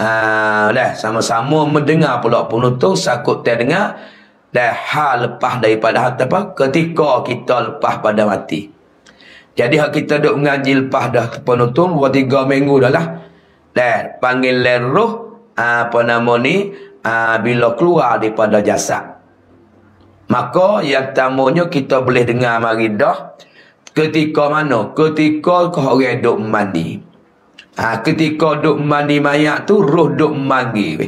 Ah, dah sama-sama mendengar pula penuntut sakut dia dengar dah hal lepas daripada hal apa ketika kita lepas pada mati. Jadi hak kita duk mengaji lepas dah penuntut dua tiga minggu dah lah. Dah panggil roh apa nama ni ah, bila keluar daripada jasad. Maka yang tamunya kita boleh dengar mari dah ketika mana? Ketika kau orang duk mandi. Ha, ketika duk mandi mayat tu roh duk mandi.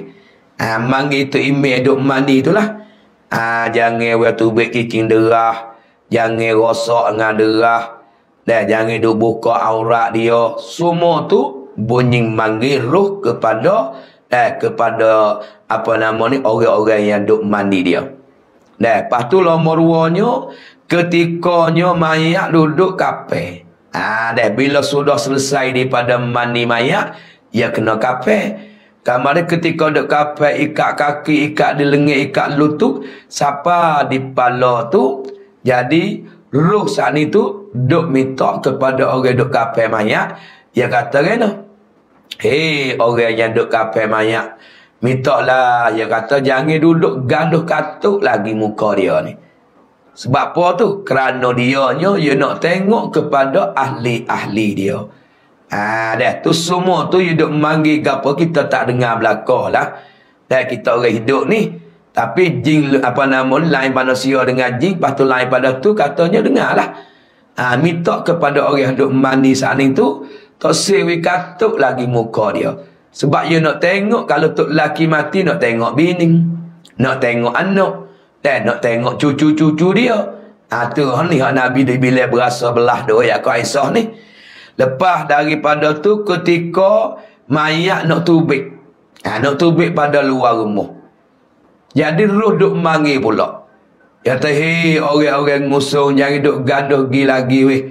Ha, mandi tu email duk mandi tu lah. Ha, jangan waktu tubik cicing derah. Jangan rosak dengan derah. Dan jangan duk buka aurat dia. Semua tu bunyi manggil roh kepada eh, kepada apa nama ni orang-orang yang duk mandi dia. Dan lepas tu nomor duanya ketikanya mayat duduk kapal. Ah, dah bila sudah selesai daripada mandi mayat, ia kena kafe. Kamar ketika duk kafe ikat kaki, ikat di lengan, ikat lutut, siapa di pala tu, jadi roh saat itu duk minta kepada orang duk kafe mayat, ia kata kena. Hei orang yang duk kafe mayat, minta lah, ia kata jangan duduk ganduh katuk lagi muka dia ni. Sebab apa tu? Kerana dia nya dia nak tengok kepada ahli-ahli dia. Ha, dah tu semua tu dia duk manggil gapo kita tak dengar belaka lah. Dah kita orang hidup ni. Tapi jin apa nama lain manusia dengan jin, lepas tu lain pada tu katanya dengar lah. Ha, minta kepada orang yang duk mandi saat ni tu, tak sewi katuk lagi muka dia. Sebab dia nak tengok kalau tu laki mati nak tengok bini. Nak tengok anak. Dan nak tengok cucu-cucu dia. Ha, tu ni hak Nabi dia bila berasa belah doa ya Aisyah ni. Lepas daripada tu ketika mayat nak tubik. Ha, nak tubik pada luar rumah. Jadi roh duk manggil pula. Ya tahi orang-orang musuh jangan duk gaduh gi lagi weh.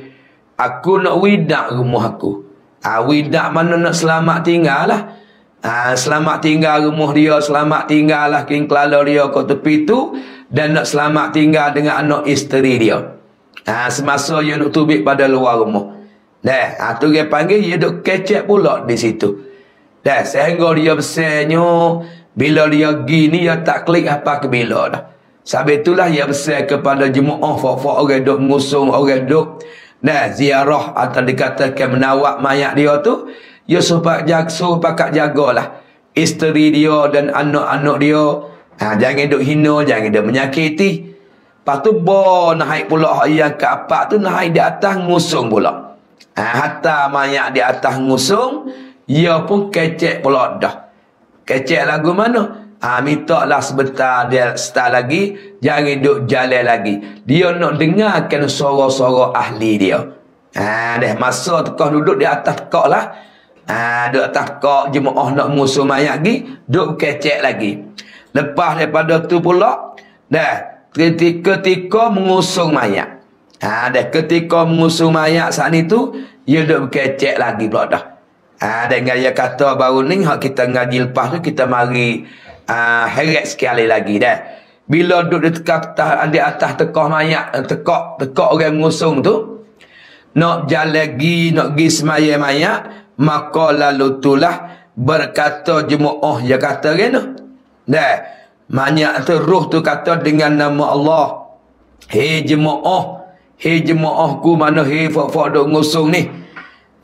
Aku nak widak rumah aku. Ha, widak mana nak selamat tinggal lah. Ha, selamat tinggal rumah dia, selamat tinggal lah king kelala dia ke tepi tu dan nak selamat tinggal dengan anak isteri dia. Ha, semasa dia nak tubik pada luar rumah. Dah, ha, tu dia panggil dia duk kecek pula di situ. Dah, sehingga dia besarnya bila dia gini dia tak klik apa ke bila dah. Sebab itulah dia besar kepada jemaah fak-fak orang duk ngusung orang duk Nah, ziarah atau dikatakan menawak mayat dia tu Ya supaya jaga, supaya jagalah isteri dia dan anak-anak dia. Ha, jangan duk hina, jangan duk menyakiti. Lepas tu, bo naik pula yang keempat tu naik di atas ngusung pula. Ha, hatta mayat di atas ngusung, ia pun kecek pula dah. Kecek lagu mana? Ha, minta lah sebentar dia start lagi, jangan duk jalan lagi. Dia nak dengarkan suara-suara ahli dia. Ha, dah masa tekah duduk di atas tekak lah. Ha, duk atas kok jemaah nak musuh mayat lagi, duk kecek lagi. Lepas daripada tu pula, dah ketika, ketika mengusung mayat. Ha, dah ketika mengusung mayat saat itu, dia duk kecek lagi pula dah. Ha, dengan dia kata baru ni, hak kita ngaji lepas tu, kita mari uh, heret sekali lagi dah. Bila duduk di tekak di atas tekak mayat, tekak, tekak orang mengusung tu, nak jalan lagi, nak pergi semaya mayat, maka lalu itulah berkata jemaah yang kata kena dah. Banyak tu roh tu kata dengan nama Allah. Hei jemaah hei jemaahku mana hei fak-fak duk ngusung ni?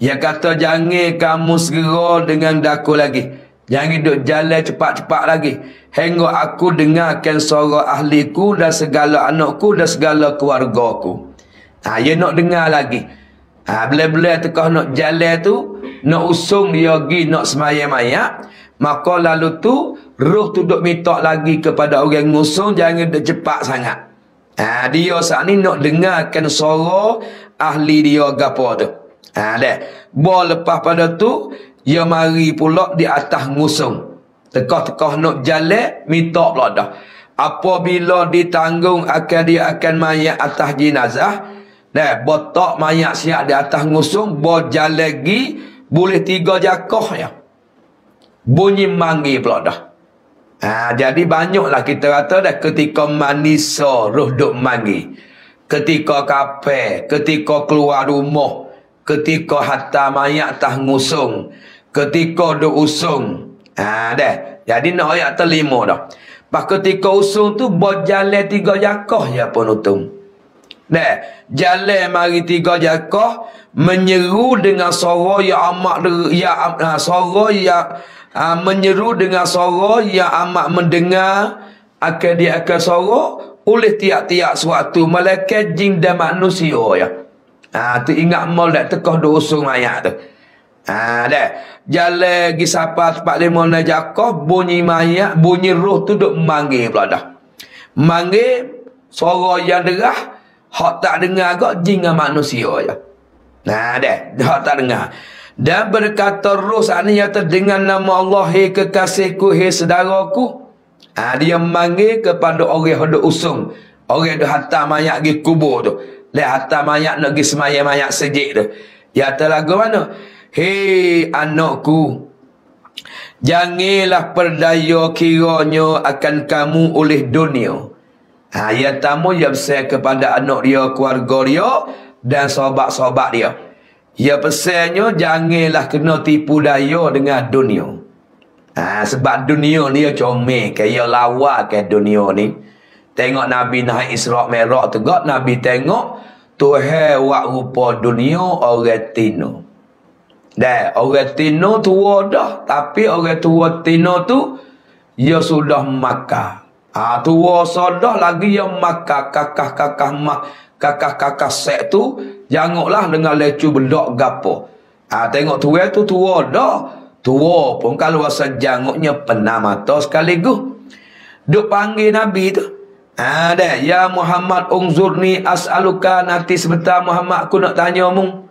Yang kata jangan kamu segera dengan daku lagi. Jangan duk jalan cepat-cepat lagi. Hingga aku dengarkan suara ahliku dan segala anakku dan segala keluargaku. Ha, dia nak dengar lagi. Ha, bila-bila tekah nak jalan tu, nak usung dia pergi nak semayang mayat, maka lalu tu, roh tu duk minta lagi kepada orang ngusung, jangan dia cepat sangat. Ha, dia saat ni nak dengarkan suara ahli dia gapo tu. Ha, dah. Bawa lepas pada tu, dia mari pula di atas ngusung. Tekah-tekah nak jalan, minta pula dah. Apabila ditanggung akan dia akan mayat atas jenazah, Nah, botok mayat siap di atas ngusung, bo lagi boleh tiga jakoh ya. Bunyi mangi pula dah. Ha, jadi banyaklah kita kata dah ketika manisa roh duk mangi. Ketika kape, ketika keluar rumah, ketika hatta mayat tah ngusung, ketika duk usung. Ha dah. Jadi nak ayat terlima dah. Pas ketika usung tu berjalan tiga jakoh ya penutung. Dah, jalan mari tiga jakoh menyeru dengan suara yang amat ya uh, suara yang uh, menyeru dengan suara yang amat mendengar akan dia akan suara oleh tiap-tiap suatu malaikat jin dan manusia ya. Ha tu ingat mal dak tekah do usung mayat tu. Ha dah. Jalan gi sapa tempat lima najakah bunyi mayat bunyi roh tu duk memanggil pula dah. Manggil suara yang derah hak tak dengar gak jin dengan manusia ya. Nah dah, hak tak dengar. Dan berkata saat ni yang terdengar nama Allah Hei kekasihku Hei saudaraku Ha, dia memanggil kepada orang yang usung. Orang yang hantar mayat pergi kubur tu. Dia hantar mayat nak pergi semayang mayat sejik tu. Ya atas lagu mana? Hei anakku. Janganlah perdaya kiranya akan kamu oleh dunia. Ha, yang tamu yang besar kepada anak dia, keluarga dia dan sahabat-sahabat dia. Ya pesannya janganlah kena tipu daya dengan dunia. Ha, sebab dunia ni ya comel kaya lawa ke dunia ni. Tengok Nabi naik Isra' Mi'raj tu gak Nabi tengok Tuhan wak rupa dunia orang tino. Dah, orang tino tua dah, tapi orang tua tino tu ya sudah maka. Ha, tua sudah lagi yang maka kakah-kakah mak kakah-kakah sek tu janganlah dengan lecu bedak gapo. Ha, tengok tua tu tua dah. Tua pun kalau rasa janguknya pernah mata sekaligus. Duk panggil Nabi tu. Ada. Ya Muhammad ungzurni as'aluka nanti sebentar Muhammad aku nak tanya mu.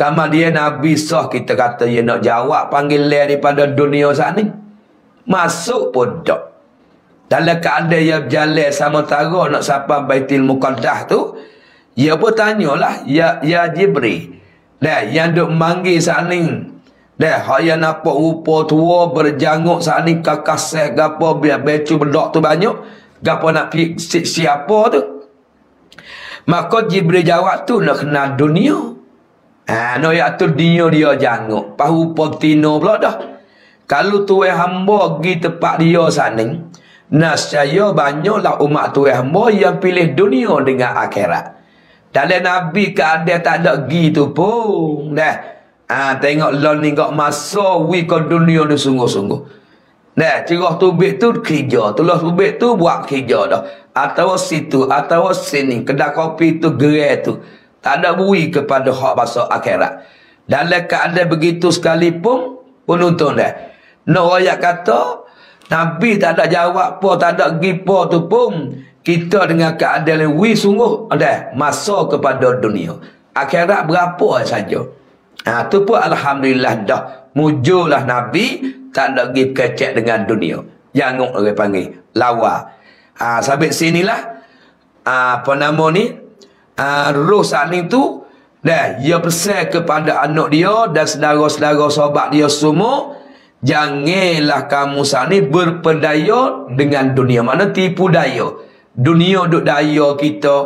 Kama dia Nabi sah kita kata dia nak jawab panggil dia daripada dunia saat ni. Masuk pun tak. Dalam keadaan yang berjalan sama tara nak sapa Baitul Muqaddah tu. Pun tanyalah. Ya, ya Jibril. Dan yang duk manggil saat ni. Dah, haya nampak rupa tua berjanguk saat ni kakaseh gapo biar becu bedok tu banyak. Gapo nak pi si, siapa tu? Maka Jibril jawab tu nak kenal dunia. Ha, no ya tu dunia dia janguk. Pahu potino pula dah. Kalau tuai hamba pergi tempat dia saat ni. Nascaya banyaklah umat tuai hamba yang pilih dunia dengan akhirat. Dalam Nabi keadaan tak ada gitu pun. Dah. Ah ha, tengok lon ni kok masa wi ke dunia ni sungguh-sungguh. Nah, cerah tubik tu kerja, tulah tubik tu buat kerja dah. Atau situ, atau sini, kedai kopi tu gerai tu. Tak ada bui kepada hak bahasa akhirat. Dalam keadaan begitu sekalipun, penonton dah. Nak rakyat kata, Nabi tak ada jawab apa, tak ada gipa tu pun. Kita dengan keadaan wi sungguh, dah, masuk kepada dunia. Akhirat berapa saja. Ha, tu pun Alhamdulillah dah. Mujurlah Nabi. Tak nak pergi kecek dengan dunia. Jangan orang panggil. Lawa. Ha, sampai sinilah. Ha, apa nama ni? Ha, roh saat tu. Dah, dia pesan kepada anak dia dan saudara-saudara sahabat dia semua. Janganlah kamu saat ni berpedaya dengan dunia. Mana tipu daya. Dunia duk daya kita.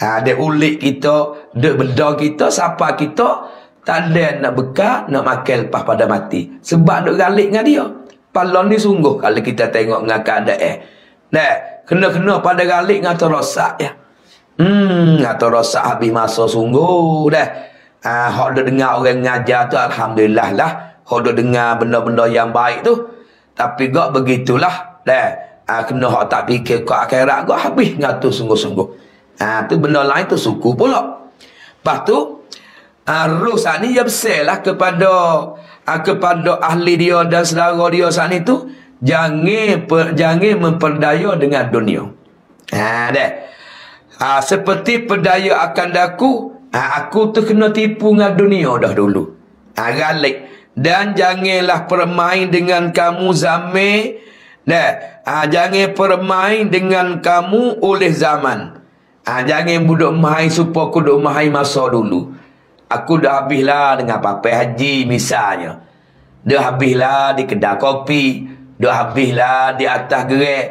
Ha, dia ulik kita. Duk beda kita. Siapa kita. Tak ada nak bekak, nak makan lepas pada mati. Sebab nak galik dengan dia. Palon ni sungguh kalau kita tengok dengan keadaan. Eh. Nah, kena-kena pada galik dengan rosak ya. Hmm, atau rosak habis masa sungguh dah. Ah, hok dengar orang ngajar tu alhamdulillah lah. Hok dah dengar benda-benda yang baik tu. Tapi gak begitulah dah. Ah, kena hok tak fikir ke akhirat gak habis ngatu sungguh-sungguh. Ah, tu benda lain tu suku pula. Lepas tu, Arus saat ni dia besarlah kepada uh, kepada ahli dia dan saudara dia saat ni tu jangan per, jangan memperdaya dengan dunia. Ha dah. Ha, seperti perdaya akan daku, ha, aku tu kena tipu dengan dunia dah dulu. Ha galik dan janganlah permain dengan kamu zaman dah. Ha, jangan permain dengan kamu oleh zaman. Ha, jangan budak main supaya aku duk main masa dulu. Aku dah habislah dengan papai haji misalnya. Dah habislah di kedai kopi. Dah habislah di atas gerai.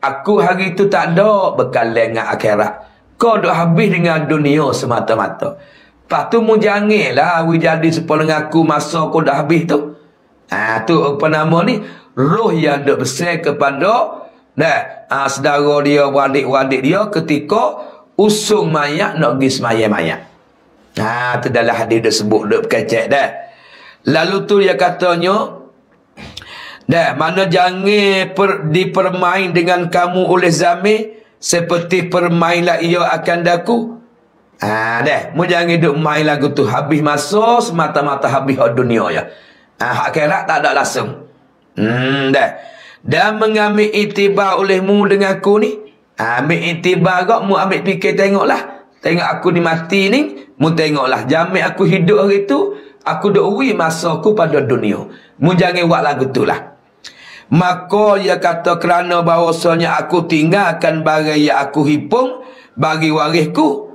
Aku hari itu tak ada bekal dengan akhirat. Kau dah habis dengan dunia semata-mata. Lepas tu mu janganlah awi jadi sepuluh dengan aku masa kau dah habis tu. Ah tu apa nama ni? Roh yang duk besar kepada dah ah saudara dia, wadik-wadik dia ketika usung mayat nak pergi semayang mayat. Ha tu dalam hadis dia sebut duk kecek dah. Lalu tu dia katanya dah mana jangan per, dipermain dengan kamu oleh zami seperti permainlah ia akan daku. Ah dah, mu jangan duk main lagu tu habis masa semata-mata habis dunia ya. Ah akhirat tak ada langsung. Hmm dah. Dan mengambil itibar olehmu dengan aku ni. Ambil itibar kau, mu ambil fikir tengoklah. Tengok aku ni mati ni, mu tengoklah. Jamin aku hidup hari tu, aku duk ui masa aku pada dunia. Mu jangan buat lagu tu lah. Maka ia kata kerana bahawasanya aku tinggalkan bagi yang aku hipung bagi warisku.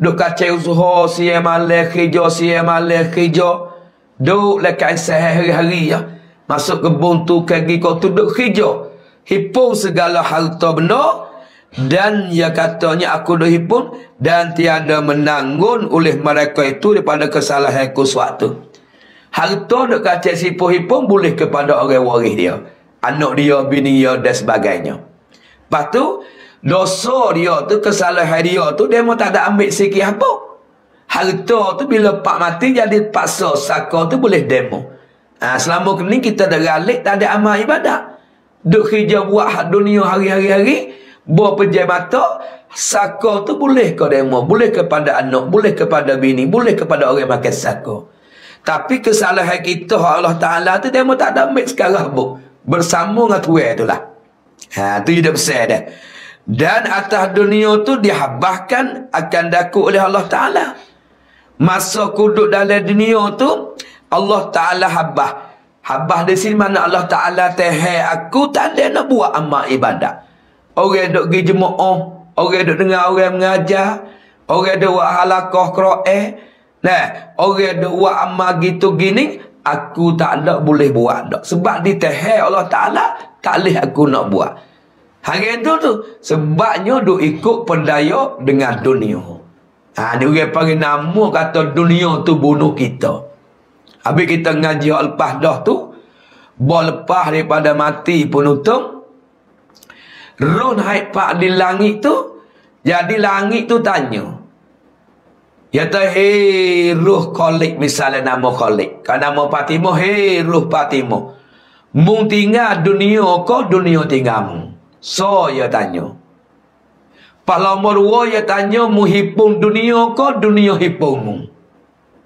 Duk kacau usaha siya malek hijau, siya malek hijau. Duk lekat sehari-hari ya. Masuk kebun tu kaki kau tu duk hijau. Hipung segala harta benda dan ia katanya aku dah hipun dan tiada menanggun oleh mereka itu daripada kesalahan aku suatu. Harta nak si hipun boleh kepada orang waris dia. Anak dia, bini dia dan sebagainya. Lepas tu, dosa dia tu, kesalahan dia tu, dia mau tak ada ambil sikit apa. Harta tu bila pak mati jadi paksa saka tu boleh demo. Ha, selama ni kita dah galik tak ada amal ibadat. Duk kerja buat dunia hari-hari-hari, Buah pejai mata, sako tu boleh kau demo. Boleh kepada anak, boleh kepada bini, boleh kepada orang makan sako. Tapi kesalahan kita Allah Ta'ala tu demo tak ada ambil sekarang bu. Bersama dengan tuan tu lah. Ha, tu hidup besar dah. Dan atas dunia tu dihabahkan akan daku oleh Allah Ta'ala. Masa kuduk dalam dunia tu, Allah Ta'ala habah. Habah di sini mana Allah Ta'ala tehai aku tak ada nak buat amal ibadat. Orang duk pergi jemaah. Orang duk dengar orang mengajar. Orang duk buat halakah kro'eh. Nah, orang duk buat amal gitu gini. Aku tak nak boleh buat. Sebab di tehir Allah Ta'ala. Tak boleh aku nak buat. Hari itu tu. Sebabnya duk ikut pendaya dengan dunia. Ha, ni orang panggil nama kata dunia tu bunuh kita. Habis kita ngaji lepas dah tu. Bawa lepas daripada mati pun untung. Roh naik pak di langit tu. Jadi langit tu tanya. Ya tu, hei ruh kolik misalnya nama kolik. Kan nama Fatimah, hei ruh Fatimah. Mung tinggal dunia ko dunia tinggalmu. So, ya tanya. Pala umur dua, ya tanya, mu hipung dunia ko dunia hipungmu.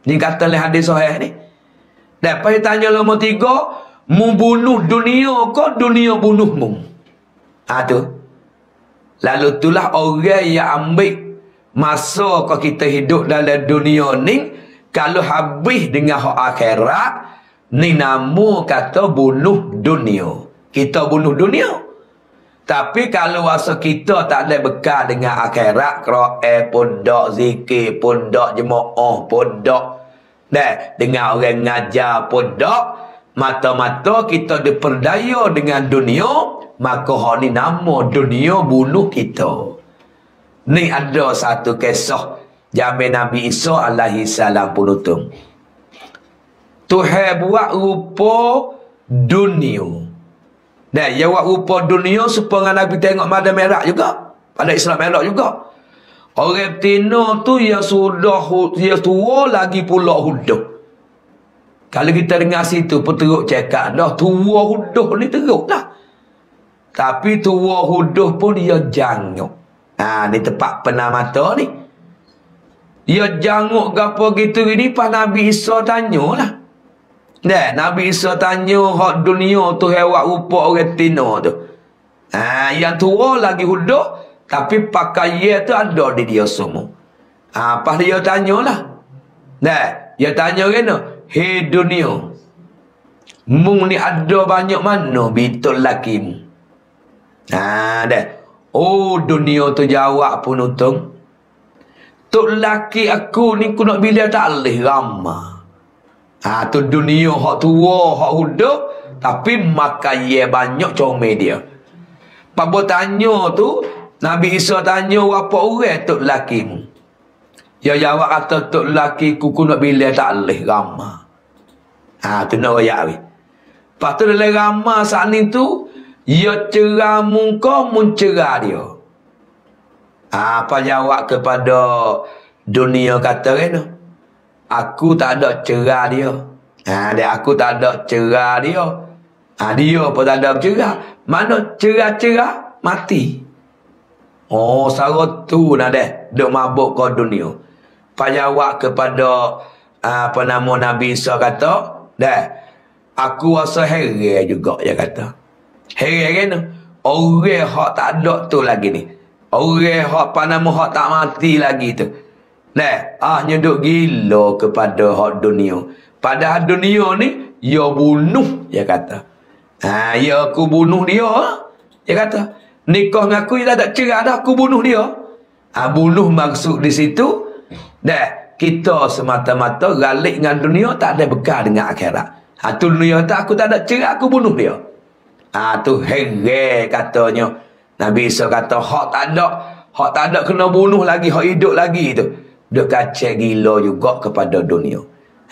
Ni kata leh hadis sahih ni. Lepas tanya nombor tiga, mu bunuh dunia ko dunia bunuhmu. Ha tu. Lalu itulah orang yang ambil masa kau kita hidup dalam dunia ni kalau habis dengan hak akhirat ni nama kata bunuh dunia. Kita bunuh dunia. Tapi kalau masa kita tak ada bekal dengan akhirat, Qur'an pun dak, zikir pun dak, jemaah pun dak. Dah, dengan orang ngajar pun dak, mata-mata kita diperdaya dengan dunia, maka hak ni nama dunia bunuh kita. Ni ada satu kisah zaman Nabi Isa alaihi salam penutung. Tuhan buat rupa dunia. Dan dia buat rupa dunia supaya Nabi tengok mada merah juga. Pada Islam merah juga. Orang Tino tu yang sudah dia tua lagi pula huduh. Kalau kita dengar situ peteruk cakap dah tua huduh ni teruk lah. Tapi tua huduh pun dia janguk. Ha, ni tempat pernah mata ni. Dia janguk gapo gitu ini pas Nabi Isa tanya lah. Dah, Nabi Isa tanya hak dunia tu hewan rupa orang tino tu. Ha, yang tua lagi huduh. Tapi pakaian tu ada di dia semua. Ha, pas dia tanya lah. Dah, dia tanya kena. Hei dunia. Mung ni ada banyak mana bitul lakimu. Ha dah. Oh dunia tu jawab pun untung. Tok laki aku ni ku nak bila tak leh ramah. Ha tu dunia hak tua, hak hidup tapi makan ye banyak comel dia. Pabo tanya tu, Nabi Isa tanya apa orang tok laki mu. Dia jawab kata tok laki ku nak bila tak leh ramah. Ha tu nak ayat Lepas tu dalam ramah saat ni tu, ia cerah muka, mencerah dia. Ha, apa jawab kepada dunia kata kan? Aku tak ada cerah dia. Ha, dia aku tak ada cerah dia. Ha, dia pun tak ada cerah. Mana cerah-cerah, mati. Oh, sarut tu nak deh. Duk mabuk ke dunia. Pak jawab kepada apa nama Nabi Isa kata, dah. Aku rasa heran juga dia kata. Heran kan? Orang hak tak ada tu lagi ni. Orang nama hak tak mati lagi tu. Nah, ah nyeduk gila kepada hak dunia. Padahal dunia ni, ya bunuh, dia kata. Ha, ya aku bunuh dia, dia kata. Nikah dengan aku, dia tak cerah dah, aku bunuh dia. Ha, bunuh maksud di situ, dah, kita semata-mata galik dengan dunia, tak ada bekal dengan akhirat. Ha, tu dunia tak, aku tak ada cerah, aku bunuh dia. Ha, tu heran katanya. Nabi Isa kata, hak tak ada, hak tak ada kena bunuh lagi, hak hidup lagi tu. Duk kacau gila juga kepada dunia.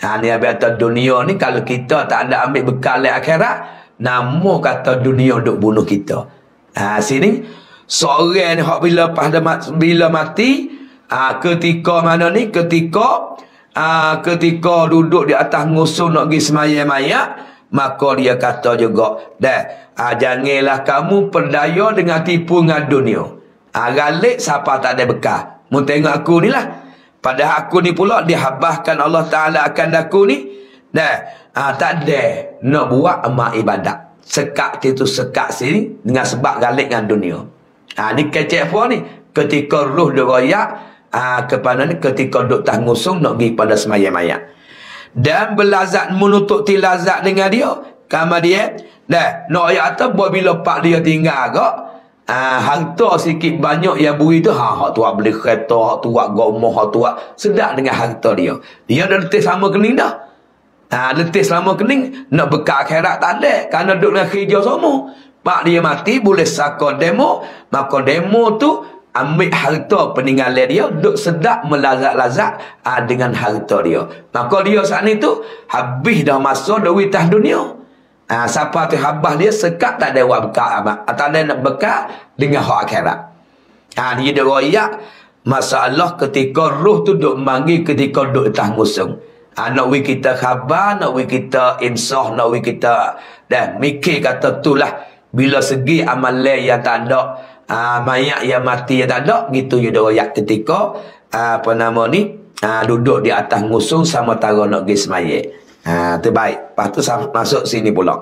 Ha ni habis kata dunia ni kalau kita tak ada ambil bekal akhirat, nama kata dunia duk bunuh kita. Ha sini seorang ni hak bila pada bila mati, ha, ketika mana ni ketika ha, ketika duduk di atas ngusung nak pergi semayang mayat, maka dia kata juga, dah, ha, janganlah kamu perdaya dengan tipu dengan dunia. Ha, galik siapa tak ada bekal. Mu tengok aku ni lah. Padahal aku ni pula dihabahkan Allah Ta'ala akan aku ni. Dah, ha, tak ada nak buat amal ibadat. Sekat itu sekat sini dengan sebab galik dengan dunia. Ha, ni kecek apa ni? Ketika ruh dia royak, ha, kepada ni ketika duk tangusung nak pergi pada semayang mayat. Dan belazat menutup tilazat dengan dia. Kama dia, dah, nak ayat tu bila pak dia tinggal agak, Ah, harta sikit banyak yang beri tu ha hak tuak beli kereta, hak tuak gomoh, hak tuak sedap dengan harta dia. Dia dah letih sama kening dah. Ha letih selama kening nak bekal akhirat tak ada kerana duduk dengan kerja semua. Pak dia mati boleh saka demo, maka demo tu ambil harta peninggalan dia duk sedap melazat-lazat ha, dengan harta dia. Maka dia saat ni tu habis dah masa duit tah dunia. Ha, siapa tu habah dia sekat tak ada buat bekal apa. Tak ada nak bekal dengan hak akhirat. Ha, dia dia royak masalah ketika roh tu duk manggil ketika duk atas ngusung. Ha, nak we kita khabar, nak we kita insah, nak we kita dan mikir kata tu lah. Bila segi amalan yang tak ada, ha, mayat yang mati yang tak ada, gitu dia royak ketika ha, apa nama ni, ha, duduk di atas ngusung sama tara nak pergi semayek. Ha, tu baik. Lepas tu masuk sini pula.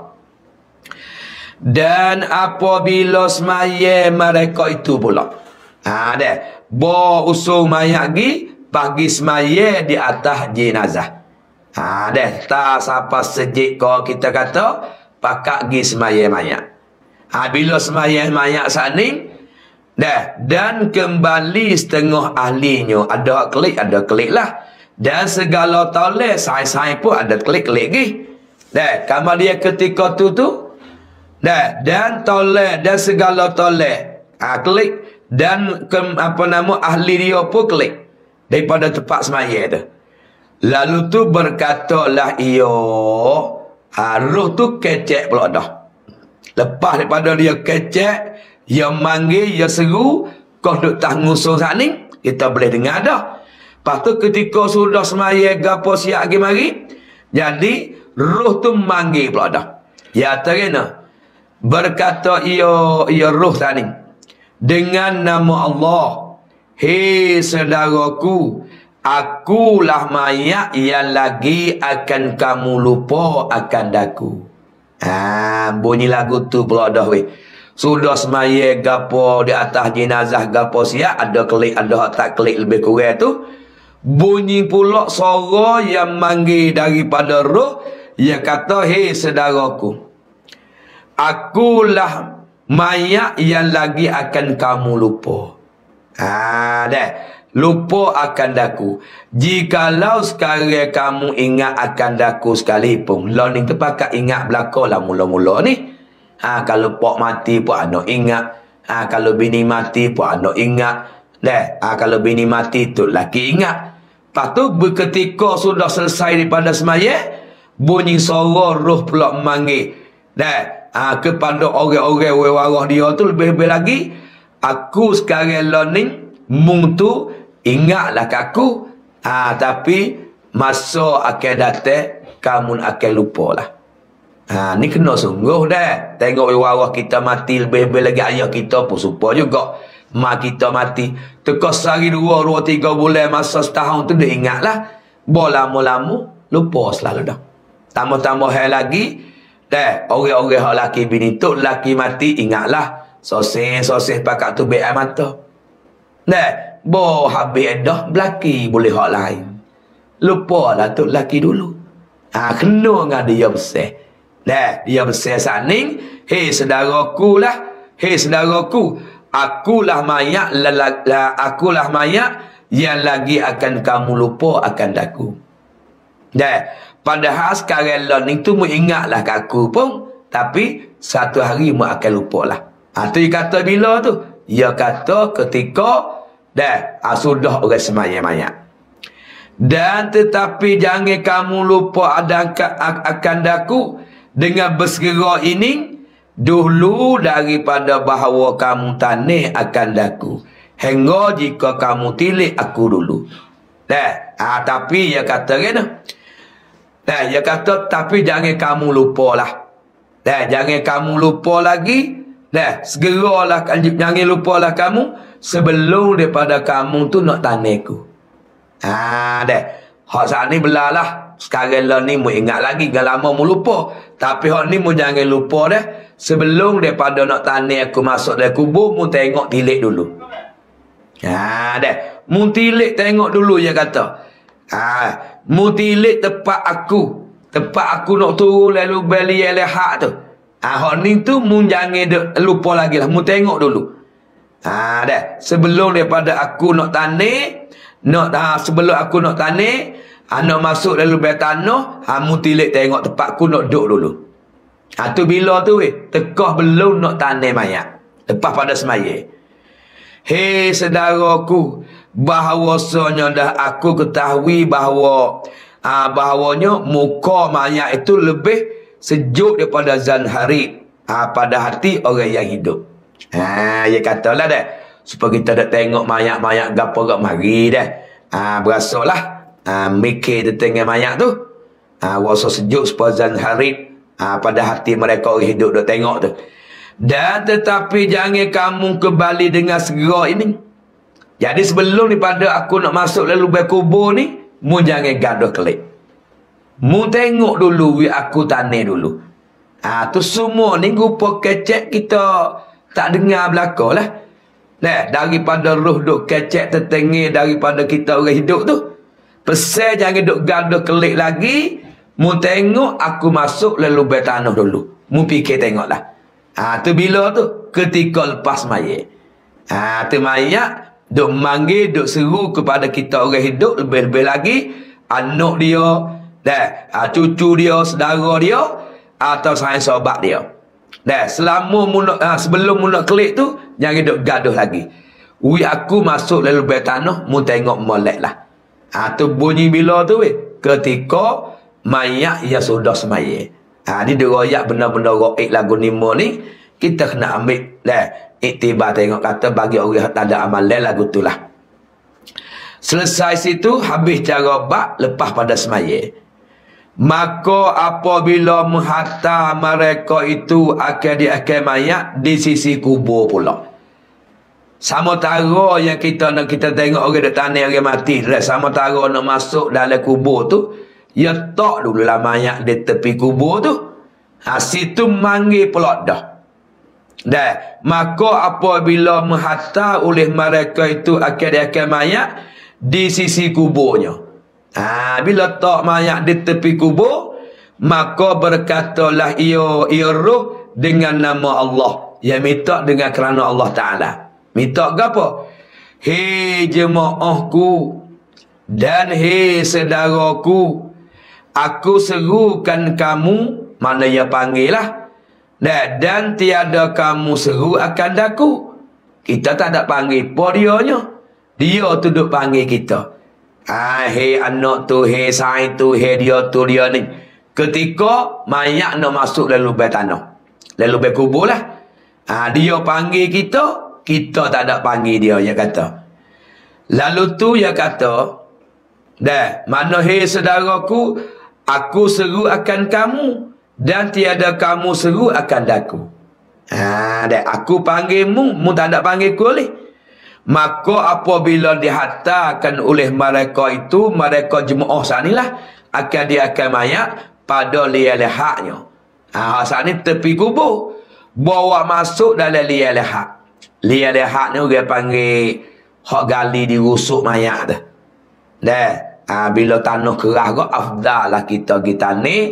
Dan apabila semaya mereka itu pula. Ha, deh. Bo usul mayat gi bagi semaya di atas jenazah. Ha, deh. Tak siapa sejik kau kita kata pakak gi semaya mayat. Ha, bila semaya mayat saat ni, Dah dan kembali setengah ahlinya ada klik ada klik lah dan segala toleh sai-sai pun ada klik-klik lagi. Dah, kamar dia ketika tu tu. Dah, dan toleh dan segala toleh. Ha, klik dan ke, apa nama ahli dia pun klik daripada tempat semaya tu. Lalu tu berkatalah iyo ha, tu kecek pula dah. Lepas daripada dia kecek, yang manggil, yang seru, kau duk tanggung saat ni, kita boleh dengar dah. Lepas tu ketika sudah semaya gapo siap lagi mari. Jadi roh tu manggil pula dah. Ya terina. Berkata ia ia roh tadi. Dengan nama Allah. Hei saudaraku. Akulah mayat yang lagi akan kamu lupa akan daku. Ha, bunyi lagu tu pula dah weh. Sudah semaya gapo di atas jenazah gapo siap. Ada klik ada tak klik lebih kurang tu bunyi pula suara yang manggil daripada roh yang kata hei saudaraku akulah mayat yang lagi akan kamu lupa. Ha dah. Lupa akan daku. Jikalau sekarang kamu ingat akan daku sekalipun lo ni terpakat ingat belakang lah mula-mula ni. Ha kalau pak mati pun anak ingat. Ha kalau bini mati pun anak ingat. Dah, ha, kalau bini mati tu laki ingat. Lepas tu berketika sudah selesai daripada semaya, bunyi suara roh pula memanggil. Dan ha, kepada orang-orang warah dia tu lebih-lebih lagi aku sekarang learning mung tu ingatlah ke aku. Ha, tapi masa akan datang kamu akan lupa lah ha, ni kena sungguh dah. Tengok warah kita mati lebih-lebih lagi ayah kita pun supa juga mak kita mati. Teka sehari dua dua tiga bulan masa setahun tu dia ingat lah lama-lama lupa selalu dah. Tambah-tambah hal lagi dah orang-orang hak laki bini tu laki mati ingatlah. Soseh-soseh pakat tu beak mata. Dah bo habis dah belaki boleh hak lain. Lupa lah tu laki dulu. Ha, kena dengan dia besar dah dia besar saning hei saudaraku lah. Hei saudaraku akulah mayat la, la, la, akulah mayat yang lagi akan kamu lupa akan daku. Dah padahal sekarang lah ni tu mu ingatlah ke aku pun tapi satu hari mu akan lupa lah ha, tu dia kata bila tu? Dia kata ketika dah ha, sudah orang semayang mayat. Dan tetapi jangan kamu lupa akan daku dengan bersegera ini Dulu daripada bahawa kamu tanah akan daku. Hingga jika kamu tilik aku dulu. Dah, ha, tapi dia kata kan. Dah, dia kata tapi jangan kamu lupa lah. Dah, jangan kamu lupa lagi. Dah, segeralah jangan lupa lah kamu sebelum daripada kamu tu nak tanahku. Ah, dah. Hak saat ni belalah. Sekarang lah ni mu ingat lagi. Gak lama mu lupa. Tapi hak ni mu jangan lupa dah. Sebelum daripada nak tanya aku masuk dalam kubur, mu tengok tilik dulu. Ha, dah. Mu tilik tengok dulu, dia kata. Ha, mu tilik tempat aku. Tempat aku nak turun lalu beli yang lehat tu. Ha, hak ni tu, mu jangan de, lupa lagi lah. Mu tengok dulu. Ha, dah. Sebelum daripada aku nak tanya, nak, ha, sebelum aku nak tanya, ha, nak masuk lalu beli tanah, ha, mu tilik tengok tempat aku nak duduk dulu. Ha tu bila tu weh, tekah belum nak tanam mayat. Lepas pada semaya. Hei saudaraku, bahawasanya dah aku ketahui bahawa ah ha, bahawanya muka mayat itu lebih sejuk daripada zan hari ha, pada hati orang yang hidup. Ha dia katalah dah supaya kita dak tengok mayat-mayat gapo gak mari dah. Ha berasalah ha, mikir tentang mayat tu. Ha rasa sejuk zan hari ha, pada hati mereka orang hidup duk tengok tu dan tetapi jangan kamu kembali dengan segera ini jadi sebelum ni pada aku nak masuk lalu berkubur ni mu jangan gaduh kelik mu tengok dulu aku tanya dulu ha, tu semua ni rupa kecek kita tak dengar belakang lah Nah, daripada roh duk kecek tertengi daripada kita orang hidup tu. Pesan jangan duk gaduh kelik lagi. Mu tengok aku masuk lalu bertanah dulu. Mu fikir tengoklah. Ha, tu bila tu? Ketika lepas mayat. Ha, tu mayat duk manggil, duk seru kepada kita orang hidup lebih-lebih lagi. Anak dia, dah, ha, cucu dia, saudara dia, atau sayang sobat dia. Dah, selama mu nak, ha, sebelum mu nak klik tu, jangan duk gaduh lagi. Ui aku masuk lalu bertanah, mu tengok molek lah. Ha, tu bunyi bila tu weh? Ketika mayat yang sudah semaya. Ha, ni dia royak benda-benda roik lagu nimo ni. Kita kena ambil lah. Iktibar tengok kata bagi orang yang tak ada amalan lagu tu lah. Selesai situ, habis cara bak, lepas pada semaya. Maka apabila menghantar mereka itu akan di akan mayat di sisi kubur pula. Sama tara yang kita nak kita tengok orang dah tanah orang mati. Sama tara nak masuk dalam kubur tu. Ya tak dulu lah mayat di tepi kubur tu. Ha, situ manggil pula dah. Dan maka apabila menghantar oleh mereka itu akan-akan mayat di sisi kuburnya. Ha, bila tak mayat di tepi kubur, maka berkatalah ia, ia roh dengan nama Allah. Yang minta dengan kerana Allah Ta'ala. Minta ke apa? Hei jemaahku dan hei saudaraku Aku serukan kamu Mana ia panggil lah dan, dan tiada kamu seru akan daku Kita tak ada panggil apa dianya Dia tu duk panggil kita ah, Hei anak tu Hei sain tu Hei dia tu dia ni Ketika mayat nak masuk dalam lubang tanah. Dalam lubang kubur lah. Ha, dia panggil kita, kita tak ada panggil dia, dia kata. Lalu tu dia kata, Dah, mana hei saudaraku, aku seru akan kamu dan tiada kamu seru akan daku. Ha, dah, aku panggilmu, mu tak ada panggil ku oleh. Maka apabila dihantarkan oleh mereka itu, mereka jemaah sanilah, akan dia akan mayak pada liya-lihaknya. Ha, saat ni tepi kubur. Bawa masuk dalam liya-lihak. Liya-lihak ni dia panggil hak gali dirusuk mayat tu. Dah. Ha, bila tanah kerah kau afdal lah kita kita ni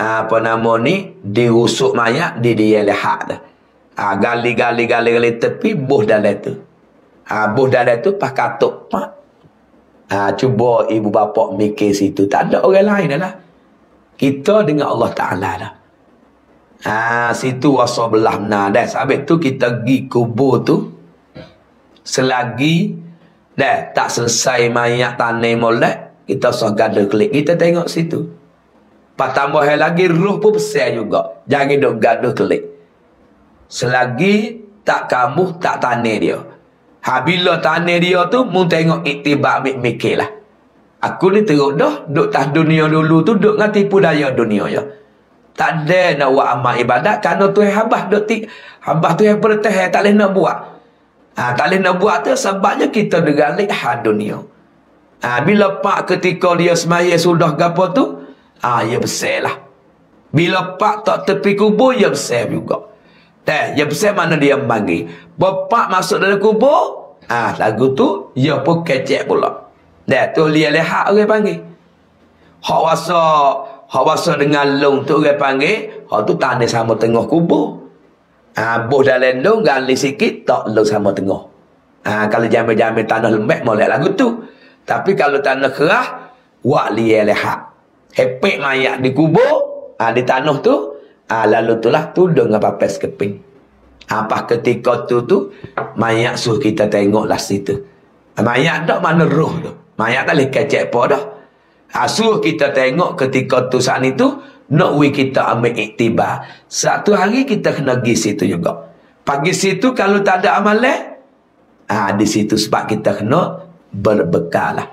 ha, apa nama ni dirusuk mayat di dia lehat dah. Ha, gali gali gali gali tepi buh dalam tu. Ha, buh dalam tu pak katuk pak. Ha, cuba ibu bapa mikir situ tak ada orang lain dah. Kita dengan Allah Taala dah. Ha, situ rasa belah benar dah. Sebab tu kita pergi kubur tu selagi dah tak selesai mayat tanah molek kita sah gada klik. Kita tengok situ. Pas tambah lagi, ruh pun besar juga. Jangan duk gaduh klik. Selagi tak kamu, tak tanya dia. Ha, bila tanya dia tu, mu tengok iktibak ambil mikir lah. Aku ni teruk dah. Duk tah dunia dulu tu, duk dengan tipu daya dunia ya. Tak ada nak buat amal ibadat. Kerana tu yang habah. Duk ti, habah tu yang pertah, tak boleh nak buat. Ha, tak boleh nak buat tu sebabnya kita degalik ha dunia. Ha, bila pak ketika dia semaya sudah gapo tu, ah ha, ya besar lah. Bila pak tak tepi kubur, ya besar juga. Teh, ya besar mana dia bagi. Bapak masuk dalam kubur, ah ha, lagu tu, ya pun kecek pula. Teh, tu lihat lihat orang panggil. Hak wasa, hak wasa dengan long tu orang panggil, hak tu tanah sama tengah kubur. Ah, ha, boh dalam long, gali sikit, tak long sama tengah. Ah, ha, kalau jamai-jamai tanah lembek, molek lagu tu. Tapi kalau tanah kerah, wak liya leha. Hepek mayat di kubur, ha, di tanah tu, ha, lalu itulah tudung apa pes keping. Apa ketika tu tu, mayat suruh kita tengoklah situ. Ha, mayat tak mana roh tu. Mayat tak boleh kecek apa dah. Ha, suruh kita tengok ketika tu saat itu, nak we kita ambil iktibar. Satu hari kita kena pergi situ juga. Pagi situ kalau tak ada amalan, ha, di situ sebab kita kena berbekal lah.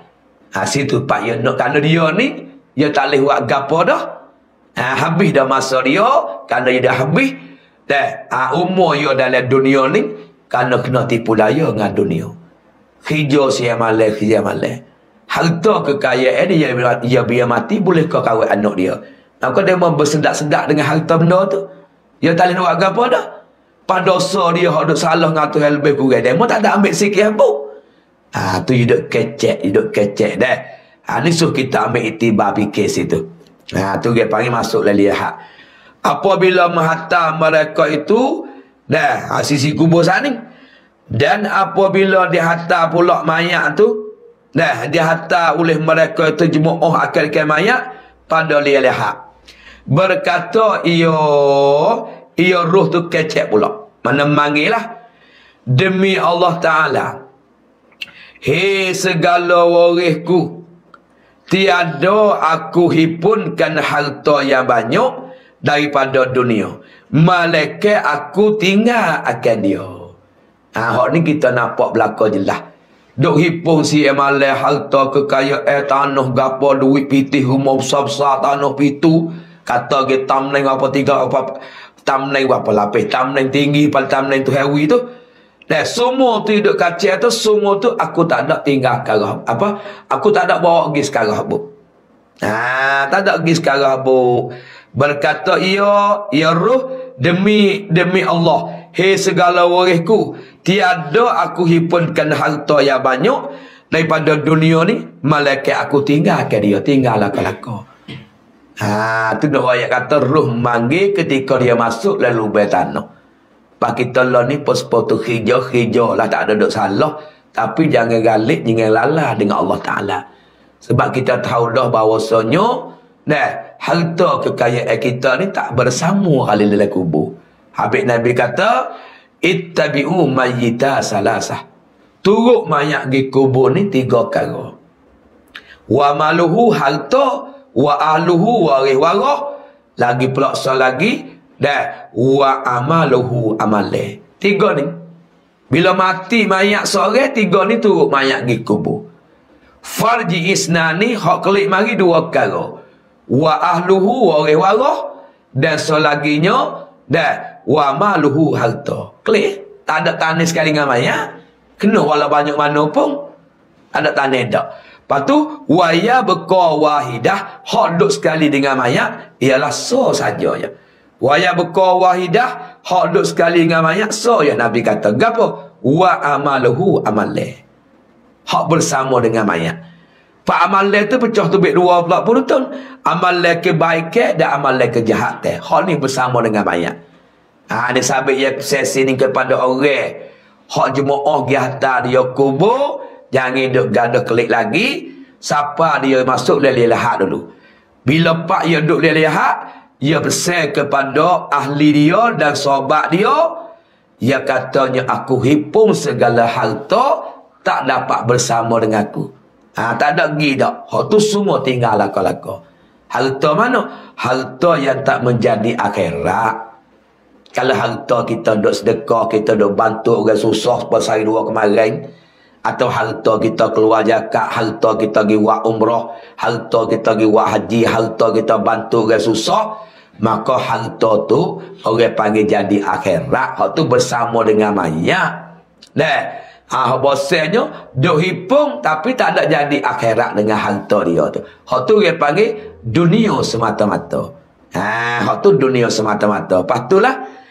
Ha, situ Pak ya nak kerana dia ni, dia tak boleh buat gapo dah. Ha, habis dah masa dia, kerana dia dah habis. Dah, ha, umur dia dalam dunia ni, kerana kena tipu daya dengan dunia. Hijau siya malai, siya malai. Harta kekayaan dia, dia, dia biar mati, boleh kau kawin anak dia. Maka dia mau bersedak-sedak dengan harta benda tu. Dia tak boleh buat gapo dah. Pada dosa dia, dia salah dengan Tuhan lebih kurang. Dia mau tak ada ambil sikit apa. Ha, tu hidup kecek, hidup kecek dah. Ha, ni suruh kita ambil itibar fikir situ. Ha, tu dia panggil masuk lali hak. Apabila menghantar mereka itu, dah, ha, sisi kubur sana. Dan apabila dihantar pula mayat tu, dah, dihantar oleh mereka itu jemaah akal ke mayat, pada lihat. Berkata, iyo, iyo ruh tu kecek pula. Mana manggil Demi Allah Ta'ala. Hei segala warisku Tiada aku hipunkan harta yang banyak Daripada dunia Malaikat aku tinggal akan dia Ha, hak ni kita nampak belakang jelas. Duk hipung si emalai harta kekayaan tanah gapo duit pitih rumah besar-besar tanah pitu. Kata ke tamneng apa tiga apa tamneng apa lapis tamneng tinggi pada tamneng tu hewi tu. Dan semua tu hidup kacau tu, semua tu aku tak ada tinggal sekarang. Apa? Aku tak ada bawa pergi sekarang, Bu. Ha, tak ada pergi sekarang, Bu. Berkata ia, ia ruh demi demi Allah. Hei segala warisku, tiada aku himpunkan harta yang banyak daripada dunia ni, malaikat aku tinggalkan dia, tinggallah kelakar. Ha, tu nak ayat kata ruh manggil ketika dia masuk lalu betanah. Pak kita lah ni pun sepatu hijau, hijau lah tak ada duk salah. Tapi jangan galik, jangan lala dengan Allah Ta'ala. Sebab kita tahu dah bahawasanya, nah, harta kekayaan kita ni tak bersama kali dalam kubur. Habis Nabi kata, Ittabi'u mayyita salasah. Turuk mayat di kubur ni tiga kara. Wa maluhu harta wa ahluhu waris warah lagi pula lagi dah wa amaluhu amale tiga ni. Bila mati mayat seorang tiga ni turut mayat pergi kubur. Farji isnani hak kelik mari dua perkara. Wa ahluhu waris warah dan so laginya dah wa maluhu harta. Klik tak ada tanda sekali dengan mayat. Kena walau banyak mana pun ada tanda tak. Lepas tu, waya beka wahidah, hak duduk sekali dengan mayat, ialah so saja ya. Waya beka wahidah, hak duduk sekali dengan mayat, so ya Nabi kata. Gapa? Wa amaluhu amale. Hak bersama dengan mayat. Pak amale tu pecah tu bik dua pula puluh tahun. Amale kebaikan dan amale kejahatan. Hak ni bersama dengan mayat. Ha, ada sahabat yang sesi ni kepada orang. Hak jemaah gihata dia kubur. Jangan duduk gaduh klik lagi. Siapa dia masuk dia lihat dulu. Bila pak dia duduk dia lihat, dia bersel kepada ahli dia dan sahabat dia. Dia katanya aku hipung segala harta tak dapat bersama dengan aku. Ha, tak ada pergi tak. Hak tu semua tinggal laka-laka. Harta mana? Harta yang tak menjadi akhirat. Kalau harta kita duduk sedekah, kita duduk bantu orang susah pasal dua kemarin atau harta kita keluar zakat, harta kita pergi buat umrah, harta kita pergi buat haji, harta kita bantu orang susah, maka harta tu orang panggil jadi akhirat. Hak tu bersama dengan mayat. Nah, ah bosnya duk hipung tapi tak ada jadi akhirat dengan harta dia tu. Hak tu orang panggil dunia semata-mata. Ha, hak tu dunia semata-mata. Pastulah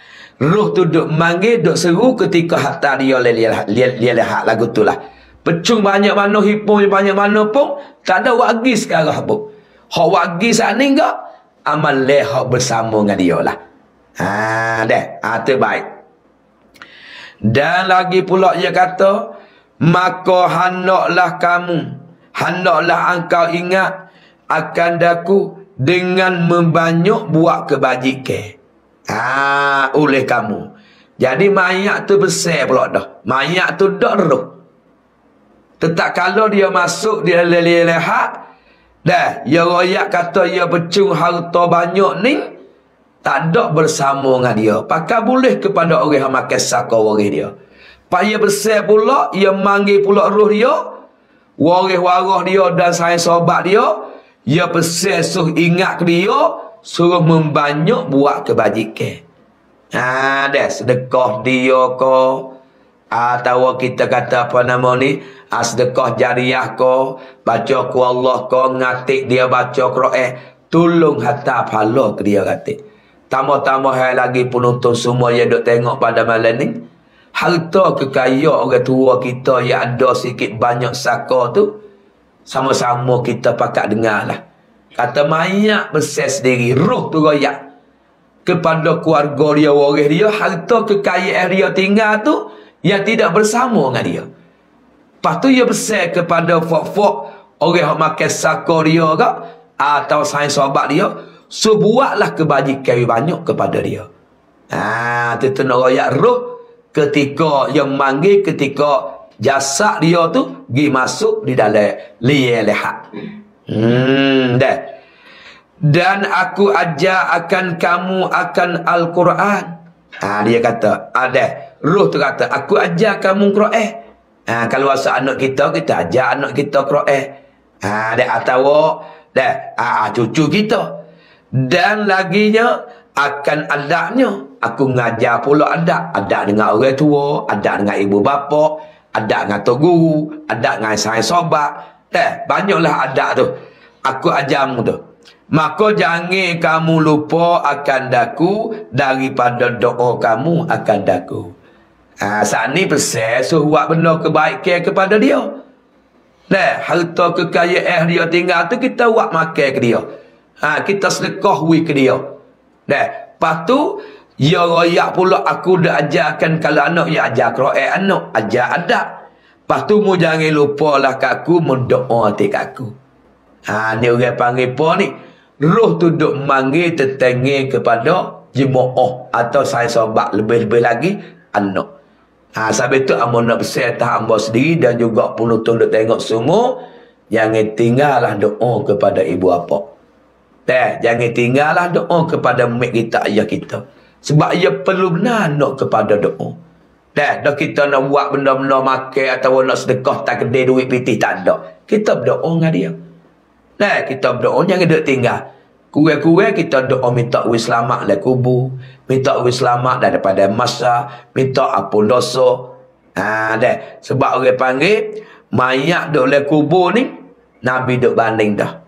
Roh tu duk manggil, duk seru ketika hatta dia lihat lihat lagu tu lah. Pecung banyak mana, hipung banyak mana pun, tak ada wagi sekarang pun. Hak wagi saat ni enggak, amal lehak bersama dengan dia lah. Ha, deh, ha, terbaik. Dan lagi pula dia kata, maka hendaklah kamu, hendaklah engkau ingat akan daku dengan membanyak buat kebajikan. Ha, oleh kamu. Jadi mayat tu besar pula dah. Mayat tu dak roh. Tetap kalau dia masuk dia lelehat dah ya royak kata dia bercung harta banyak ni tak ada bersama dengan dia. Pakai boleh kepada orang yang makan saka waris dia. Pak ia besar pula, ia manggil pula roh dia, waris warah dia dan sayang sobat dia, ia besar suh ingat dia, suruh membanyak buat kebajikan. Ha, dah sedekah dia ko. Atau kita kata apa nama ni? Sedekah jariah ko. Baca ku Allah ko. Ngatik dia baca Quran. Tolong hatta pahala ke dia ngatik. Tambah-tambah hai lagi penonton semua yang duk tengok pada malam ni. Harta kekayaan orang tua kita yang ada sikit banyak saka tu. Sama-sama kita pakat dengar lah. Kata mayat besar sendiri. Roh tu royak. Kepada keluarga dia, waris dia. Harta kekayaan dia tinggal tu. Yang tidak bersama dengan dia. Lepas tu dia besar kepada fok-fok. Orang yang makan saka dia ke. Atau sains sahabat dia. So buatlah kebajikan banyak kepada dia. Ha, tu royak roh. Ketika yang manggil ketika jasad dia tu. Pergi masuk di dalam liya lehat. Hmm, dah. Dan aku ajar akan kamu akan Al-Quran. Ha, dia kata, ada. Ah, Ruh tu kata, aku ajar kamu Quran. Ha, kalau asal anak kita, kita ajar anak kita Quran. Ha, ada atau dah, ha, cucu kita. Dan laginya, akan adaknya. Aku ngajar pula adak. Adak dengan orang tua, adak dengan ibu bapa, adak dengan tok guru, adak dengan saya sobat. Eh, banyaklah adat tu. Aku ajarmu tu. Maka jangan kamu lupa akan daku daripada doa kamu akan daku. Ha, saat ni besar suruh buat benda kebaikan kepada dia. Nah, harta kekayaan dia tinggal tu kita buat makan ke dia. Ha, kita sedekah wi ke dia. Nah, lepas tu, ya royak pula aku dah ajarkan kalau anak ya ajar Quran anak, ajar adat. Lepas tu mu jangan lupa lah kaku mendoa hati kaku. Ha ni orang panggil apa ni? Roh tu duk manggil tetengi kepada jemaah atau saya sobat lebih-lebih lagi anak. Ha sebab itu amun nak besar tak hamba sendiri dan juga penonton duk tengok semua jangan tinggallah doa kepada ibu apa. Dah, jangan tinggallah doa kepada mak kita ayah kita. Sebab ia perlu benar nak kepada doa. Dah, dah kita nak buat benda-benda makan atau nak sedekah tak kedai duit pitih tak ada. Kita berdoa dengan dia. Dah, kita berdoa jangan duduk tinggal. Kurang-kurang kita doa minta wis selamat dari kubur, minta wis selamat daripada masa, minta ampun dosa. Ha dah. Sebab orang panggil mayat duk le kubur ni Nabi duk banding dah.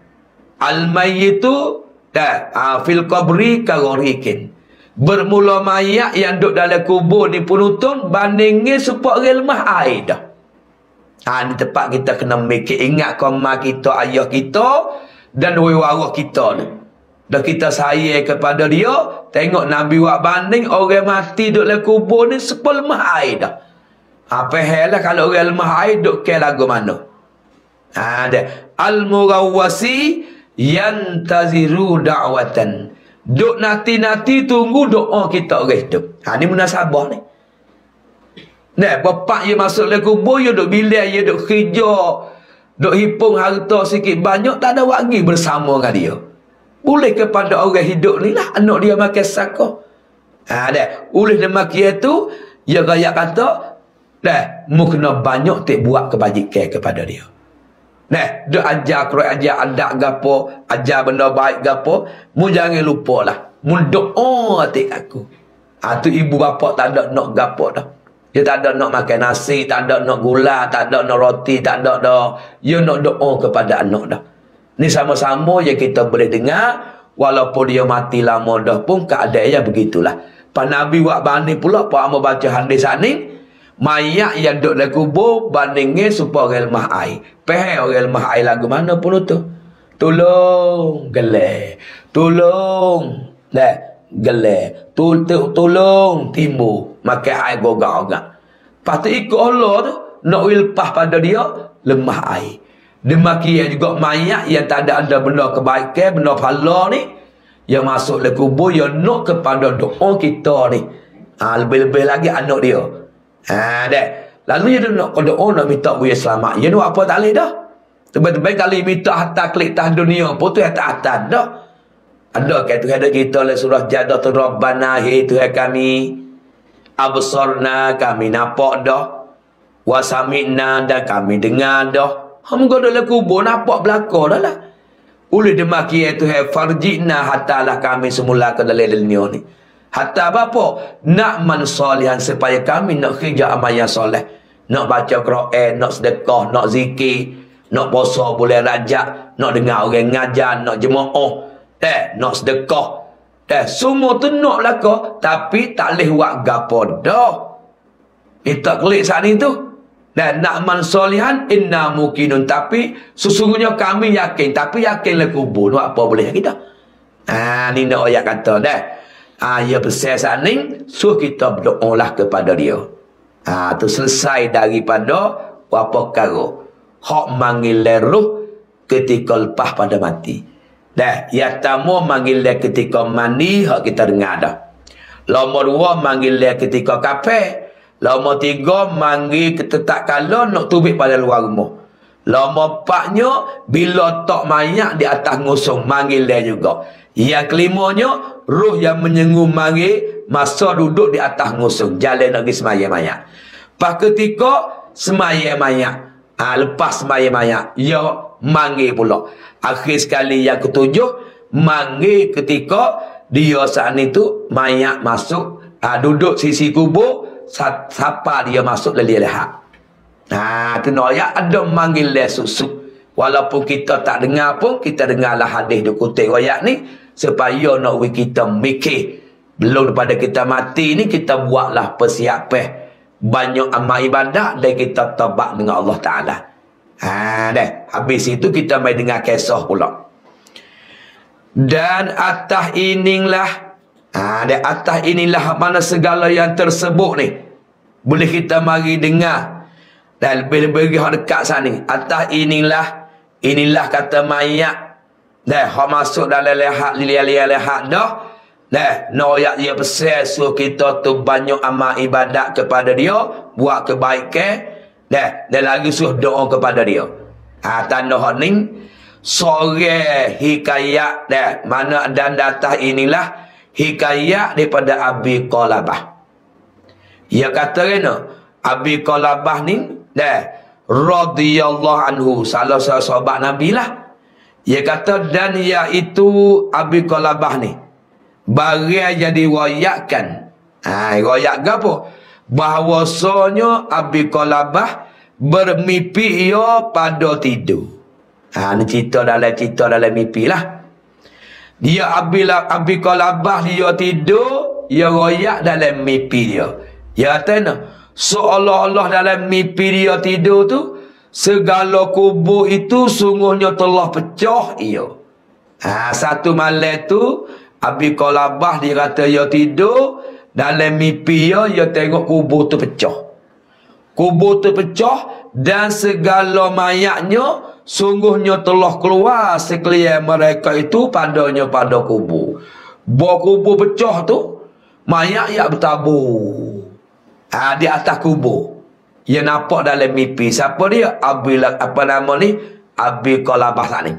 Al mayyitu dah ha, fil qabri kagorikin. Bermula mayat yang duk dalam kubur ni penutun bandingnya supaya orang lemah air dah. Ha ni tempat kita kena mikir ingat koma kita ayah kita dan dua warah kita ni. Dah kita sayang kepada dia, tengok Nabi buat banding, orang mati duduk dalam kubur ni sepul lemah air dah. Apa hal lah kalau orang lemah air duduk ke lagu mana? Ha, ada. Al-Murawasi yantaziru da'watan. Duk nanti-nanti tunggu doa kita orang hidup. Ha, ni munasabah ni. Nah, bapak dia masuk dalam kubur, dia duk bilik, dia duk kerja, duk hipung harta sikit banyak, tak ada lagi bersama dengan dia. Boleh kepada orang hidup ni lah. Anak dia makan sako. Ha, dah. Oleh dia makan tu, dia gaya kata, dah, mu kena banyak tak buat kebajikan kepada dia. Nah, dia ajar kerana ajar adat gapo, ajar benda baik gapo, mu jangan lupa lah. Mu doa hati aku. Ha, tu ibu bapa tak ada nak gapo dah. Dia tak ada nak makan nasi, tak ada nak gula, tak ada nak roti, tak ada dah. Dia nak doa kepada anak dah. Ni sama-sama yang kita boleh dengar walaupun dia mati lama dah pun keadaannya begitulah. Pak Nabi buat banding pula Pak Amo baca hadis ni mayat yang duduk dalam kubur bandingnya supaya orang lemah air. Peh orang lemah air lagu mana pun tu. Tolong geleh. Tolong. Geleh. Tul, tul, tolong timbu. Makan air gogak-gogak. Lepas tu ikut Allah tu. Nak wilpah pada dia. Lemah air. Demikian juga mayat yang tak ada ada benda kebaikan, benda pahala ni. Yang masuk ke kubur, yang nak kepada doa kita ni. Ha, lebih-lebih lagi anak dia. Ha, dek. Lalu dia nak doa nak minta buaya selamat. Dia nak apa tak boleh dah. Tiba-tiba kali minta hatta klik tah dunia pun tu hatta atas dah. Ada kan Tuhan ada kita oleh surah jadah tu Rabbana hi Tuhan kami. Absorna kami nampak dah. Wasamina dan kami dengar dah. Hang kau dalam kubur nampak belakang dah lah. Oleh demaki itu hai farjina hatta lah kami semula ke dalam dunia ni. Hatta apa? Nak man solihan supaya kami nak kerja amal yang soleh. Nak baca Quran, nak sedekah, nak zikir, nak puasa boleh rajak, nak dengar orang ngajar, nak jemaah, eh, nak sedekah. Eh, semua tu nak lah kau, tapi tak boleh buat gapo dah. Kita klik saat ni tu dan nak man solihan inna mukinun. Tapi sesungguhnya kami yakin tapi yakinlah kubur. Apa boleh kita? Ha ni nak ayat kata dah. Ha ya besar ni suruh kita berdoalah kepada dia. Ha tu selesai daripada apa karo hak manggil roh ketika lepas pada mati. Dah ya tamu manggil dia ketika mandi hak kita dengar dah. Lama dua manggil dia ketika kafir Lama tiga manggil kita tak kala nak tubik pada luar rumah. Lama empatnya bila tak mayat di atas ngusung manggil dia juga. Yang kelimanya ruh yang menyengung manggil masa duduk di atas ngusung jalan lagi semaya mayat. Pas ketika semaya mayat. Ha, lepas semaya mayat. Ya manggil pula. Akhir sekali yang ketujuh manggil ketika dia saat itu mayat masuk ha, duduk sisi kubur siapa dia masuk lali lehat. Ha, kena ayat ada manggil dia susu. Walaupun kita tak dengar pun, kita dengarlah hadis di kutip ayat ni. Supaya nak kita mikir. Belum daripada kita mati ni, kita buatlah persiapan. Banyak amal ibadat dan kita tabak dengan Allah Ta'ala. Ha, dah. Habis itu kita main dengar kisah pula. Dan atas inilah Ha, di atas inilah mana segala yang tersebut ni. Boleh kita mari dengar. Dan lebih-lebih dekat sana. Atas inilah. Inilah kata mayat. Dan yang masuk dalam lehat. Lihat-lihat lehat dah. Dan noyak dia besar. So kita tu banyak amal ibadat kepada dia. Buat kebaikan. Dan, dan lagi suruh doa kepada dia. Ha, tanda ni. sore hikayat dah mana dan datang inilah hikayat daripada Abi Qalabah. Ia kata kena Abi Qalabah ni dah radhiyallahu anhu salah seorang sahabat Nabi lah. Ia kata dan iaitu Abi Qalabah ni bagi jadi royakkan. Ha, royak ke apa? Bahawasanya Abi Qalabah bermimpi ia pada tidur. Ha, ni cerita dalam cerita dalam mimpi lah. Dia Abi, Abi Qalabah dia tidur, dia royak dalam mimpi dia. Ya kata Seolah-olah dalam mimpi dia tidur tu, segala kubur itu sungguhnya telah pecah ia. Ha, satu malam tu, Abi Qalabah dia kata dia tidur, dalam mimpi dia, dia tengok kubur tu pecah. Kubur tu pecah dan segala mayatnya sungguhnya telah keluar sekalian mereka itu padanya pada kubur. Bawa kubur pecah tu, mayat yang bertabur. Ha, di atas kubur. Dia nampak dalam mimpi. Siapa dia? Abi, apa nama ni? Abi Qalabah ni.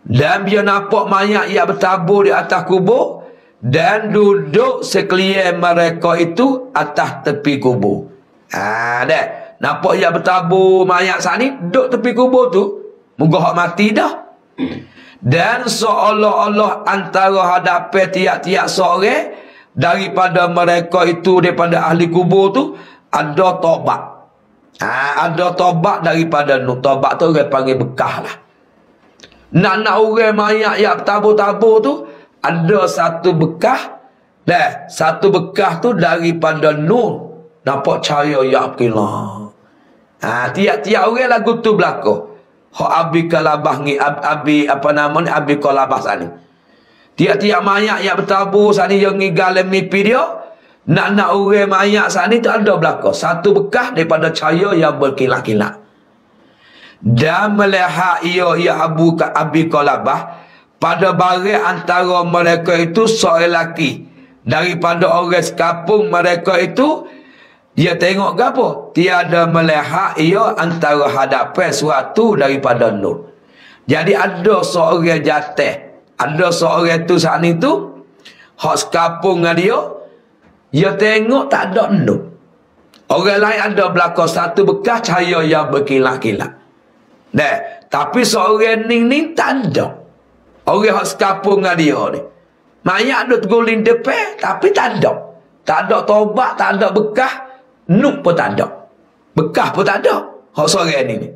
Dan dia nampak mayat yang bertabur di atas kubur dan duduk sekalian mereka itu atas tepi kubur. Ha dah. Nampak yang bertabur mayat saat ni duduk tepi kubur tu. Moga hak mati dah. Dan seolah-olah antara hadapan tiap-tiap sore daripada mereka itu daripada ahli kubur tu ada tobat. Ha, ada tobat daripada nu tobat tu orang panggil bekah lah. Nak-nak orang mayat yang bertabur-tabur tu ada satu bekah dah satu bekah tu daripada nur nampak cahaya yang kilat ha tiap-tiap orang lagu tu berlaku. Hak abi kalabah ni ab, abi apa nama ni? Abi kalabah sani. Tiap-tiap mayat yang bertabur sani yang ngigal mimpi dia nak-nak orang mayat sani tu ada berlaku. Satu bekah daripada cahaya yang berkilat-kilat. Dan melihat ia ia abu abi kalabah pada barang antara mereka itu seorang lelaki. Daripada orang sekapung mereka itu dia tengok ke apa tiada melihat ia antara hadapan suatu daripada nur jadi ada seorang jatah ada seorang itu saat itu hak sekapung dengan dia dia tengok tak ada nur orang lain ada belakang satu bekas cahaya yang berkilat-kilat Nah, tapi seorang ni ni tak ada. Orang yang sekapung dengan dia ni. Mayat duduk guling depan tapi tak ada. Tak ada tobat, tak ada bekah. Nuk pun tak ada. Bekah pun tak ada. Hak sore ni.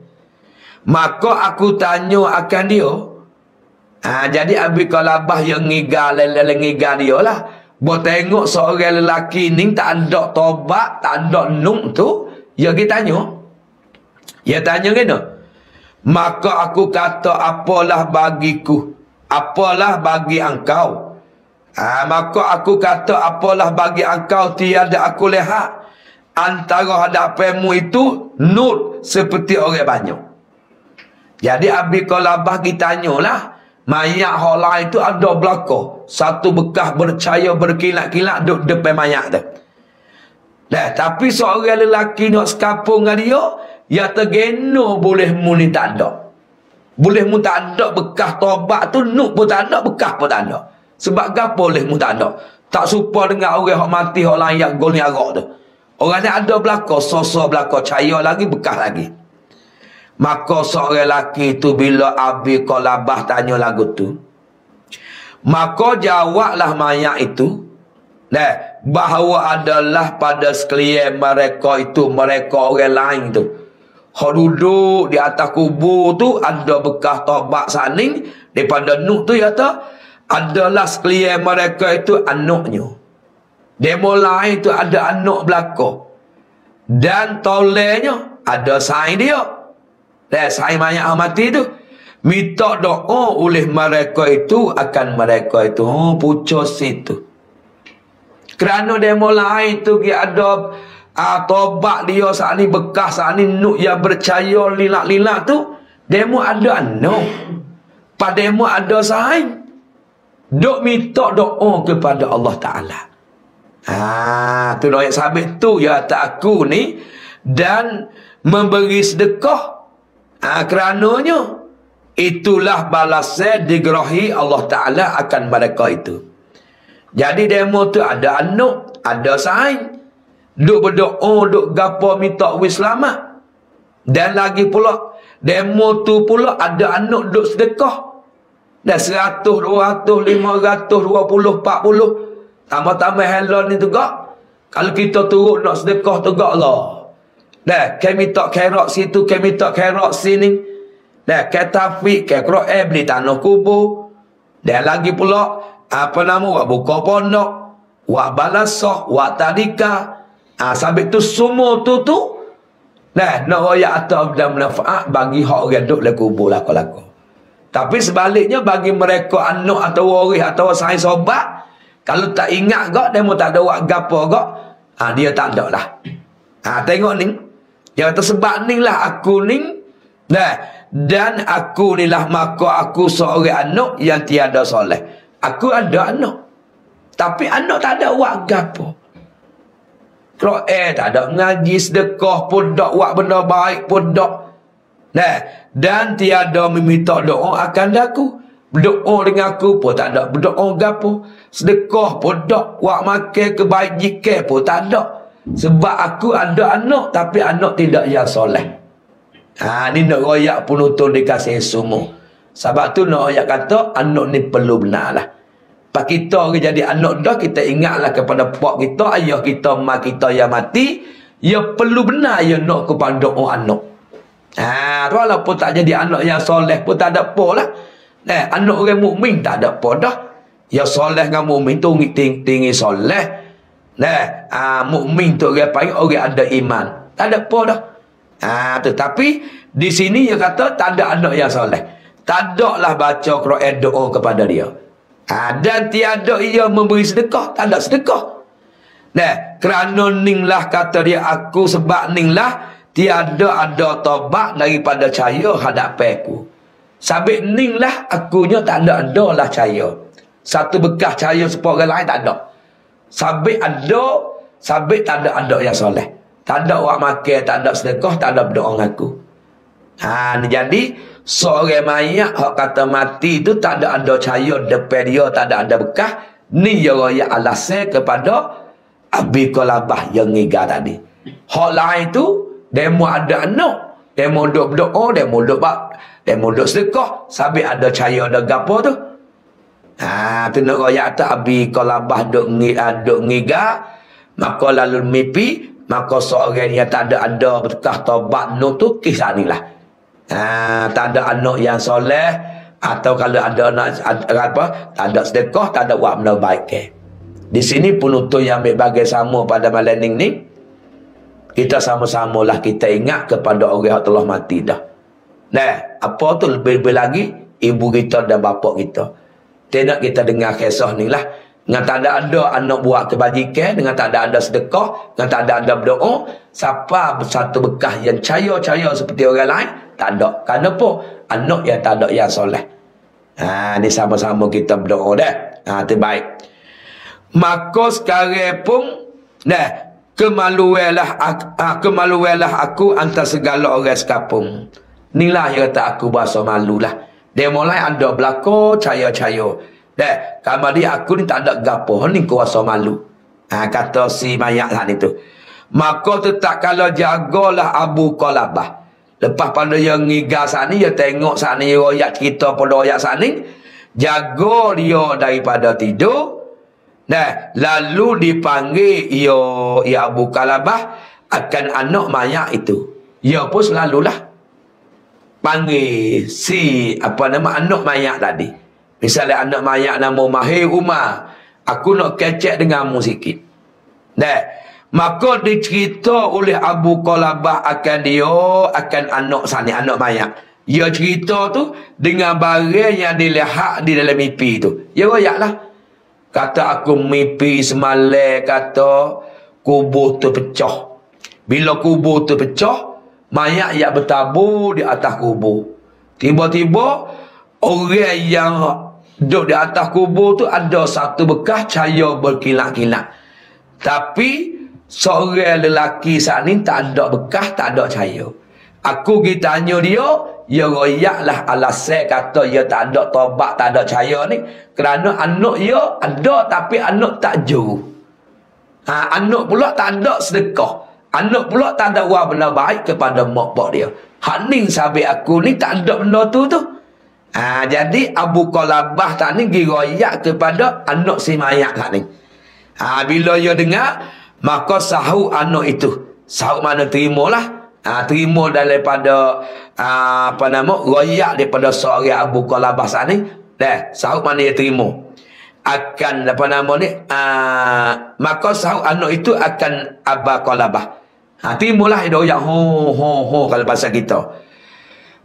Maka aku tanya akan dia. Ha, jadi Abi Kalabah yang ngigal, lele ngigal dia lah. Buat tengok seorang lelaki ni tak ada tobat, tak ada nuk tu. Ya kita tanya. Ya tanya kena. Maka aku kata apalah bagiku apalah bagi engkau ha, maka aku kata apalah bagi engkau tiada aku lihat antara hadapanmu itu nur seperti orang banyak jadi Abi Qalabah kita tanyalah mayat hola itu ada belakang satu bekas bercahaya berkilat-kilat duduk depan mayat tu Dah, tapi seorang lelaki nak sekapung dengan dia, ya tergeno boleh muni tak ada. Boleh mu tak ada bekas tobat tu nuk pun tak ada bekas pun tak ada. Sebab gapo boleh mu tak ada? Tak serupa dengan orang yang mati orang yang gol ni arak tu. Orang ni ada belaka, sosok belaka, cahaya lagi, bekas lagi. Maka seorang lelaki tu bila Abi Qalabah tanya lagu tu. Maka jawablah mayat itu. Nah, bahawa adalah pada sekalian mereka itu, mereka orang lain tu. Duduk di atas kubur tu ada bekas tobat saning daripada Nuh tu ya adalah sekalian mereka itu anaknya. Demo lain tu ada anak belaka. Dan tolenya ada sain dia. Dan sain banyak mati tu. Minta doa oleh mereka itu akan mereka itu. Oh, pucus itu. Kerana demo lain tu ada Ah tobat dia saat ni bekas saat ni nuk yang bercahaya lilak-lilak tu demo ada no. Pademo ada sain. Dok minta doa kepada Allah Taala. Ha, tu ayat sabit tu ya atas aku ni dan memberi sedekah. Ha, kerananya itulah balasnya digerahi Allah Ta'ala akan mereka itu. Jadi demo tu ada anuk ada sain. Duk berdoa oh, duk gapo minta wis selamat. Dan lagi pula demo tu pula ada anuk duk sedekah. Dah 100 200 500 20 40 Tambah-tambah helon ni juga. Kalau kita turut nak sedekah juga lah. Dah, kami tak kerok situ, kami tak kerok sini. Dah kata fi ke kro eh beli tanah kubur. Dan lagi pula apa nama wak buka pondok, wak balasah, wak tadika. Ah ha, sabit tu semua tu tu Nah, nak royak atau dan manfaat bagi hak orang duduk le kubur lah laku Tapi sebaliknya bagi mereka anak atau waris atau sain sobat, kalau tak ingat dia mau tak ada wak gapo ah ha, dia tak ada lah. Ha, tengok ni. Yang tersebab ni lah aku ni. Nah, dan aku ni lah maka aku seorang anak yang tiada soleh. Aku ada anak. Tapi anak tak ada buat gapo. Kalau eh tak ada mengaji sedekah pun tak buat benda baik pun tak. Nah, dan tiada meminta doa akan aku. Berdoa dengan aku pun tak ada. Berdoa gapo. Sedekah pun tak. Buat makan kebajikan pun tak ada. Sebab aku ada anak tapi anak tidak yang soleh. Ha ni nak royak penuntun dikasih semua. Sebab tu nak royak kata anak ni perlu benar lah. Pak kita ke jadi anak dah kita ingatlah kepada pak kita, ayah kita, mak kita yang mati, ya perlu benar ya nak kepada anak. Ha, walaupun tak jadi anak yang soleh pun tak ada apa lah. Eh, anak orang mukmin tak ada apa dah. Ya soleh dengan mukmin tu tinggi, tinggi soleh. Nah, ah mukmin tu orang panggil orang ada iman. Tak ada apa dah. Ha, tetapi di sini dia kata tak ada anak yang soleh. Tak ada lah baca Quran doa kepada dia. Ha, dan tiada ia memberi sedekah. Tak ada sedekah. Nah, kerana ninglah kata dia aku sebab ninglah tiada ada tobat daripada cahaya hadapanku. Sabit ninglah akunya tak ada ada lah cahaya. Satu bekas cahaya sepuluh orang lain tak ada. Sabit ada, sabit tak ada ada yang soleh. Tak ada orang makan, tak ada sedekah, tak ada berdoa dengan aku. Ha, jadi, seorang mayat, yang kata mati tu tak ada ada cahaya depan dia, tak ada ada bekas. Ni yang raya alasan kepada Abi Kolabah yang ngiga tadi. Hak lain tu, dia ada anak. Dia mau duduk berdoa, dia mau duduk. Dia mau duduk sedekah. Sambil ada cahaya, ada gapo tu. Ha, tu nak raya atas Abi Kolabah duduk, duduk ngiga. Maka lalu mimpi, maka seorang yang tak ada ada betul taubat no tu kisah ni lah ha, tak ada anak yang soleh atau kalau ada anak apa tak ada sedekah tak ada buat benda baik ke di sini penutup yang ambil bagi sama pada malam ni kita sama-sama lah kita ingat kepada orang yang telah mati dah nah apa tu lebih-lebih lagi ibu kita dan bapa kita tidak kita dengar kisah ni lah dengan tak ada ada anak buat kebajikan, dengan tak ada ada sedekah, dengan tak ada ada berdoa, siapa satu bekas yang cahaya-cahaya seperti orang lain, tak ada. Kenapa? Anak yang tak ada yang soleh. Ha, ni sama-sama kita berdoa dah. Ha, tu baik. Maka sekarang pun, dah, kemaluanlah ha, kemaluanlah aku antara segala orang sekapung. Inilah yang kata aku berasa malu lah. Dia mulai ada belakang cahaya-cahaya. Dek, kamar dia aku ni tak ada gapo, ni kuasa malu. Ha, kata si mayat lah ni tu. Maka tetap kalau jagalah Abu Qalabah. Lepas pada yang ngiga sana, dia tengok sana, dia royak cerita pada royak sana. Jaga dia daripada tidur. Nah, lalu dipanggil ya, ya Abu Qalabah akan anak mayat itu. Ya pun selalulah panggil si apa nama anak mayat tadi. Misalnya anak mayat nama Mahir Umar. Aku nak kecek denganmu sikit. Nah, maka dicerita oleh Abu Qalabah akan dia, akan anak sana, anak mayat. Dia cerita tu dengan barang yang dilihat di dalam mimpi tu. Ya lah. Kata aku mimpi semalam, kata kubur tu pecah. Bila kubur tu pecah, mayat yang bertabur di atas kubur. Tiba-tiba, orang yang Duduk di atas kubur tu ada satu bekas cahaya berkilat-kilat. Tapi seorang lelaki saat ni tak ada bekas, tak ada cahaya. Aku pergi tanya dia, ya royak alasan kata dia tak ada tobat, tak ada cahaya ni. Kerana anak dia ada tapi anak tak jauh. Ha, anak pula tak ada sedekah. Anak pula tak ada buat benda baik kepada mak pak dia. Hak ni sahabat aku ni tak ada benda tu tu. Ha, jadi Abu Qalabah tak ni giroyak kepada anak si mayat tak ni. Ha, bila dia dengar, maka sahu anak itu. Sahu mana terimalah ha, terima daripada ha, apa nama royak daripada seorang Abu Qalabah ni dah sahut mana dia terima akan apa nama ni ha, maka sahut anak itu akan Abu Qalabah ha, terimalah dia royak ho ho ho kalau pasal kita.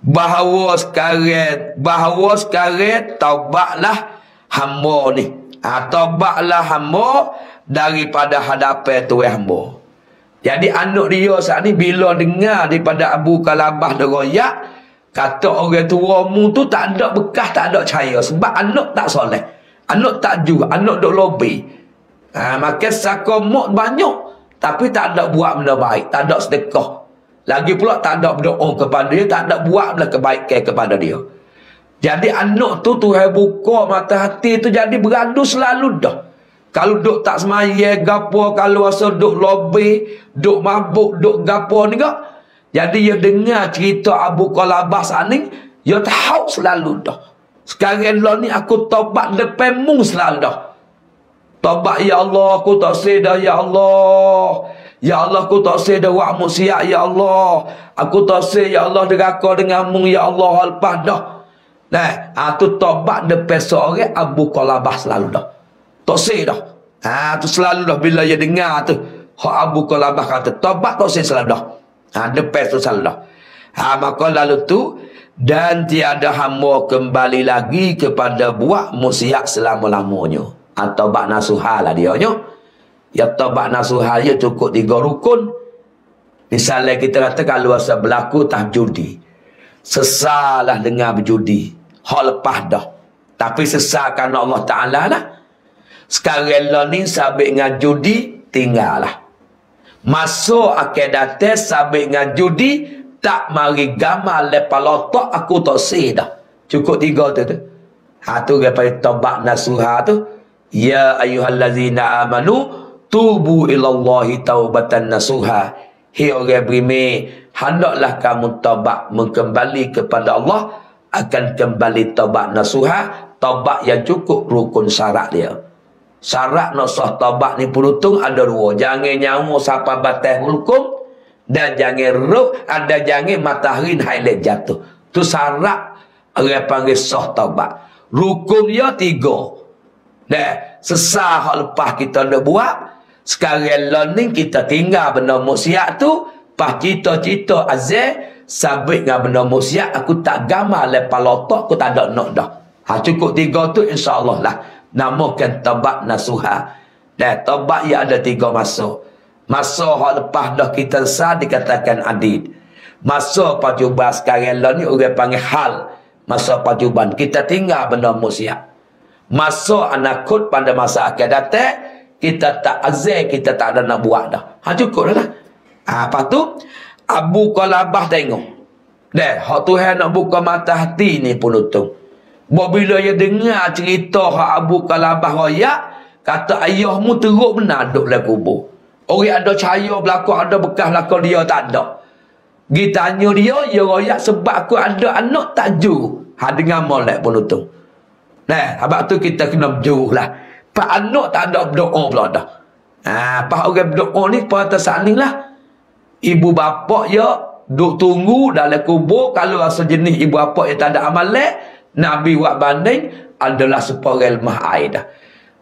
Bahawa sekarang bahawa sekarang taubatlah hamba ni. Ha, taubatlah hamba daripada hadapan tuan hamba. Jadi anak dia saat ni bila dengar daripada Abu Kalabah deroyak kata orang tua mu tu tak ada bekas tak ada cahaya. Sebab anak tak soleh. Anak tak juga, anak dok lobi. Ha, maka sakomok banyak tapi tak ada buat benda baik, tak ada sedekah. Lagi pula tak ada berdoa kepada dia, tak ada buat benda kebaikan kepada dia. Jadi anak tu Tuhan buka mata hati tu jadi beradu selalu dah. Kalau duk tak semaya gapo kalau rasa duk lobby, duk mabuk, duk gapo ni kak. Jadi dia dengar cerita Abu Qalabah ni, dia tahu selalu dah. Sekarang lah ni aku tobat depan mu selalu dah. Tobat ya Allah, aku tak sedar ya Allah. Ya Allah, aku tak sedar wak musiak ya Allah. Aku tak sedar ya Allah deraka dengan mu ya Allah lepas dah. Nah, aku tobat depan seorang Abu Qalabah selalu dah. Tak say dah. Ha, tu selalu dah bila dia dengar tu. Hak Abu Qalabah kata, tobat tak say selalu dah. Ha, depan tu selalu dah. Ha, maka lalu tu, dan tiada hamba kembali lagi kepada buat musiak selama-lamanya. Ha, tobat nasuhah lah dia. Nyo. Ya tobat nasuhah dia cukup tiga rukun. Misalnya kita kata kalau rasa berlaku tak judi. Sesalah dengar berjudi. Hak lepas dah. Tapi sesalkan Allah Ta'ala lah. Sekarang lah ni sabit dengan judi tinggal lah. Masuk akan datang sabit dengan judi tak mari gamal lepas lotok aku tak sih dah. Cukup tiga tu tu. Ha tu daripada tobat nasuha tu. Ya ayuhallazina amanu tubu ilallahi taubatan nasuha. Hei orang beriman, hendaklah kamu tobat mengembali kepada Allah akan kembali tobat nasuha, tobat yang cukup rukun syarat dia. Syarat nak sah tabat ni pelutung ada dua. Jangan nyamu siapa batas hukum. Dan jangan ruh. Ada jangan matahari highlight jatuh. Tu syarat orang panggil sah tabat. Rukun dia tiga. Dah, sesah hak lepas kita nak buat. Sekarang learning kita tinggal benda musiak tu. Pas cita-cita azir. Sabit dengan benda musiak. Aku tak gamar lepas lotok. Aku tak ada nak dah. Ha, cukup tiga tu insyaAllah lah namakan tabat nasuha dan tabat yang ada tiga masa masa yang lepas dah kita sah dikatakan adid masa pajuban sekarang ni orang panggil hal masa pajuban kita tinggal benda musiak masa anakut pada masa akan datang kita tak azir kita tak ada nak buat dah ha cukup dah lah ha, apa tu Abu Qalabah tengok Deh, hak Tuhan nak buka mata hati ni pun untung. Bila dia dengar cerita Hak Abu Kalabah Royak, kata ayahmu teruk benar duduk dalam kubur. Orang ada cahaya belakang, ada bekas belakang dia tak ada. Kita tanya dia, ya royak sebab aku ada anak tak ju. Ha dengan molek pun tu. Nah, sebab tu kita kena berjuh lah. Pak anak tak ada berdoa pula dah. Ha, pak orang berdoa ni pada saat ni lah. Ibu bapa ya duk tunggu dalam kubur kalau rasa jenis ibu bapa yang tak ada amalek Nabi buat banding adalah separuh mah aidah.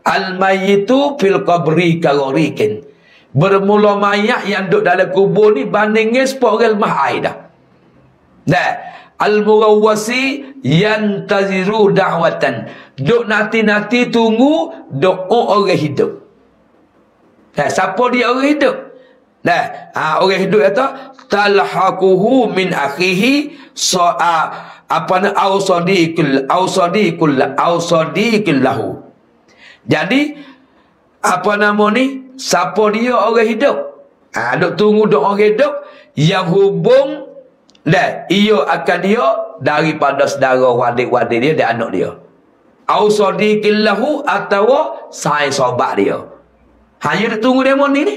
Al-mayyitu fil qabri karorikin. Bermula mayat yang duduk dalam kubur ni bandingnya separuh mah aidah. Nah, al-murawwasi yantaziru da'watan. Duk nanti-nanti tunggu doa orang hidup. Nah, siapa dia orang hidup? Nah, ha, orang hidup kata talhaquhu min akhihi sa'a apa ni ausadikul ausadikul ausadikul lahu jadi apa nama ni siapa dia orang hidup ha duk tunggu duk orang hidup yang hubung Dan ia akan dia daripada saudara wadik-wadik dia dan anak dia. Au sadiqillahu atau sai sobat dia. Hanya duk tunggu demo ni ni.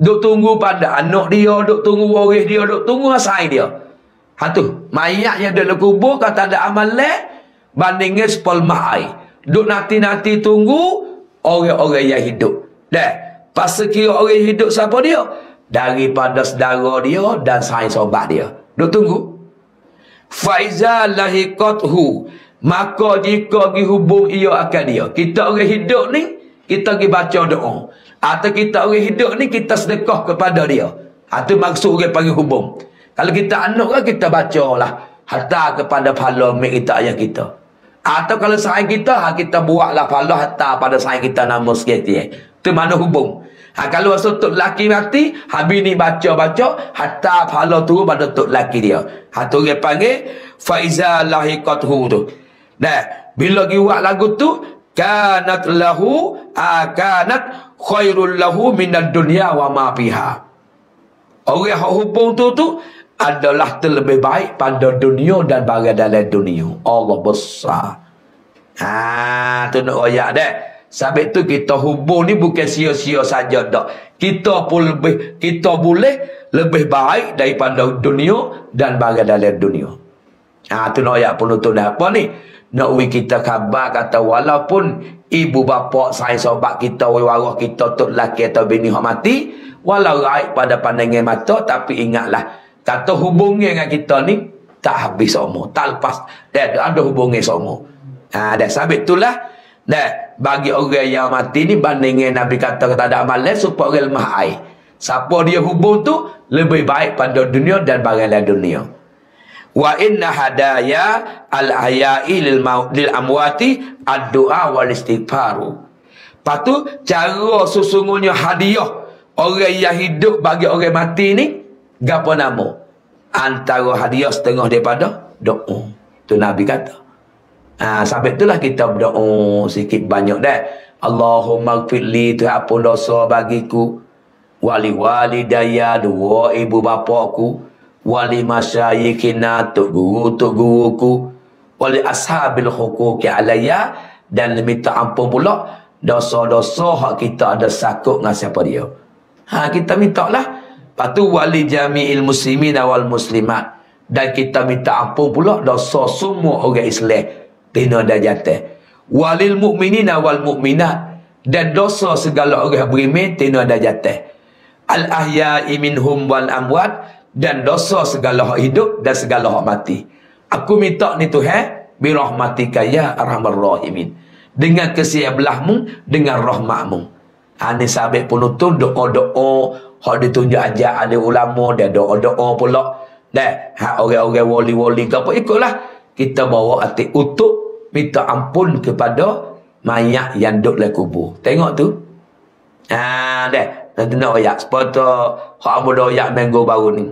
Duk tunggu pada anak dia, duk tunggu waris dia, duk tunggu sai dia. Ha tu, mayat yang dalam kubur kata ada amal leh bandingnya sepul mahai. Duk nanti-nanti tunggu orang-orang yang hidup. Dah, pas kira orang hidup siapa dia? Daripada saudara dia dan sai sobat dia. Duk tunggu. Faiza lahiqathu. Maka jika pergi hubung ia akan dia. Kita orang hidup ni, kita pergi baca doa. Atau kita orang hidup ni, kita sedekah kepada dia. Itu maksud orang panggil hubung. Kalau kita anak kan, kita baca lah. Hatta kepada pahala mek kita ayah kita. Atau kalau sayang kita, ha, kita buatlah pahala hatta pada sayang kita nama sikit. Itu mana hubung. Ha, kalau masa tok laki mati, habis ni baca-baca, hatta pahala tu pada tok laki dia. Ha, tu dia panggil, Faiza lahiqathu tu. Nah, bila dia buat lagu tu, kanat lahu, akanat khairul lahu minad dunia wa ma piha. Orang yang hubung tu tu, adalah terlebih baik pada dunia dan bagi dalam dunia. Allah besar. Ha, tu nak ayat dah. Sebab tu kita hubung ni bukan sia-sia saja dak. Kita pun lebih kita boleh lebih baik daripada dunia dan bagi dalam dunia. Ha tu nak ayat penutup apa ni? Nak wi kita khabar kata walaupun ibu bapa saya sobat kita warah kita tok laki atau bini hak mati, walau raib pada pandangan mata tapi ingatlah kata hubungnya dengan kita ni tak habis semua, tak lepas. Dia ada hubungnya semua. Ha, dah sabit itulah Nah, bagi orang yang mati ni bandingin Nabi kata kata ada amalan supaya orang lemah air. Siapa dia hubung tu lebih baik pada dunia dan bagian dunia. Wa inna hadaya al aya'i lil, lil amwati wal istighfaru. Patu cara sesungguhnya hadiah orang yang hidup bagi orang mati ni gapo nama? Antara hadiah setengah daripada doa. Tu Nabi kata. Ha, sampai itulah kita berdoa sikit banyak dah. Allahumma gfirli apa dosa bagiku. Wali wali daya dua ibu bapa aku. Wali masyayikina tu guru tu guruku. Wali ashabil hukuki alaya. Dan minta ampun pula. Dosa-dosa hak kita ada sakut dengan siapa dia. Ha, kita minta lah. Lepas tu wali jami'il muslimin awal muslimat. Dan kita minta ampun pula dosa semua orang Islam tina dah jatuh walil mu'minina wal mu'minat dan dosa segala orang beriman tina dah jatuh al ahya'i minhum wal amwat. Dan dosa segala hak hidup dan segala hak mati. Aku minta ni Tuhan bi rahmatika ya arhamar rahimin. Dengan kesian belahmu dengan rahmatmu. Ha, ni sahabat penutup doa-doa. Hak ditunjuk ajar ada ulama dan doa-doa pula. Dah ha, orang-orang wali-wali ke apa ikutlah kita bawa hati untuk minta ampun kepada mayat yang duduk dalam kubur. Tengok tu. Ha, deh. Nanti nak ayat. Sepatu hak muda ayat minggu baru ni.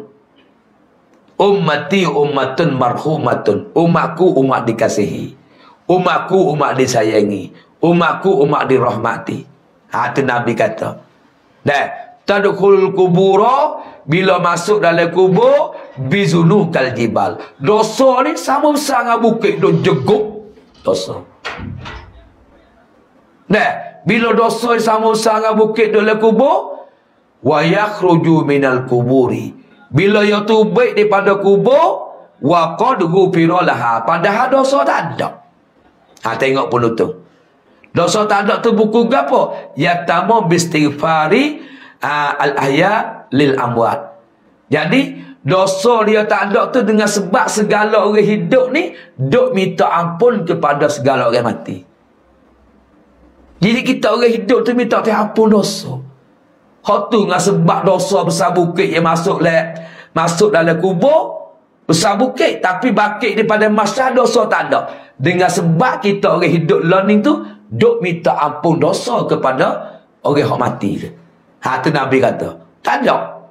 Ummati ummatun marhumatun. Umatku umat dikasihi. Umatku umat disayangi. Umatku umat dirahmati. Ha, tu Nabi kata. Deh. Tadukul kuburo bila masuk dalam kubur bizunu kal jibal. Dosa ni sama besar dengan bukit do jeguk dosa. Nah, bila dosa sama besar dengan bukit dalam kubur wa yakhruju minal kuburi. Bila ia tu baik daripada kubur wa qad ghufira laha. Padahal dosa tak ada. Ha tengok penutup. Dosa tak ada tu buku gapo? Ya tamu bistighfari uh, al-ahya lil amwat. Jadi dosa dia tak ada tu dengan sebab segala orang hidup ni duk minta ampun kepada segala orang mati. Jadi kita orang hidup tu minta ampun dosa. Hak tu dengan sebab dosa besar bukit yang masuk le, masuk dalam kubur besar bukit tapi bakit daripada masa dosa tak ada. Dengan sebab kita orang hidup learning tu duk minta ampun dosa kepada orang yang mati tu. Ha tu Nabi kata. Tak ada.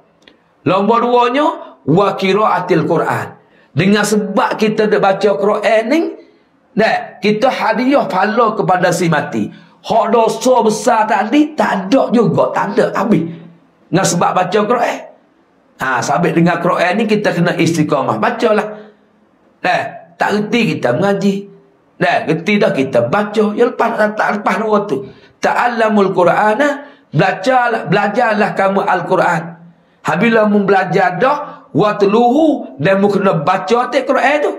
Nombor duanya wa qiraatil Quran. Dengan sebab kita dah baca Quran ni, nah, kita hadiah pahala kepada si mati. Hak dosa besar tadi tak ada juga, tak ada habis. Dengan sebab baca Quran. Ha, sabit dengan Quran ni kita kena istiqamah. Bacalah. Dah, tak reti kita mengaji. Dah, reti dah kita baca. Ya lepas tak lepas dua tu. Ta'allamul Qur'ana, belajarlah, belajarlah kamu Al-Quran. Habila mu belajar dah, watluhu dan mu kena baca te Quran tu.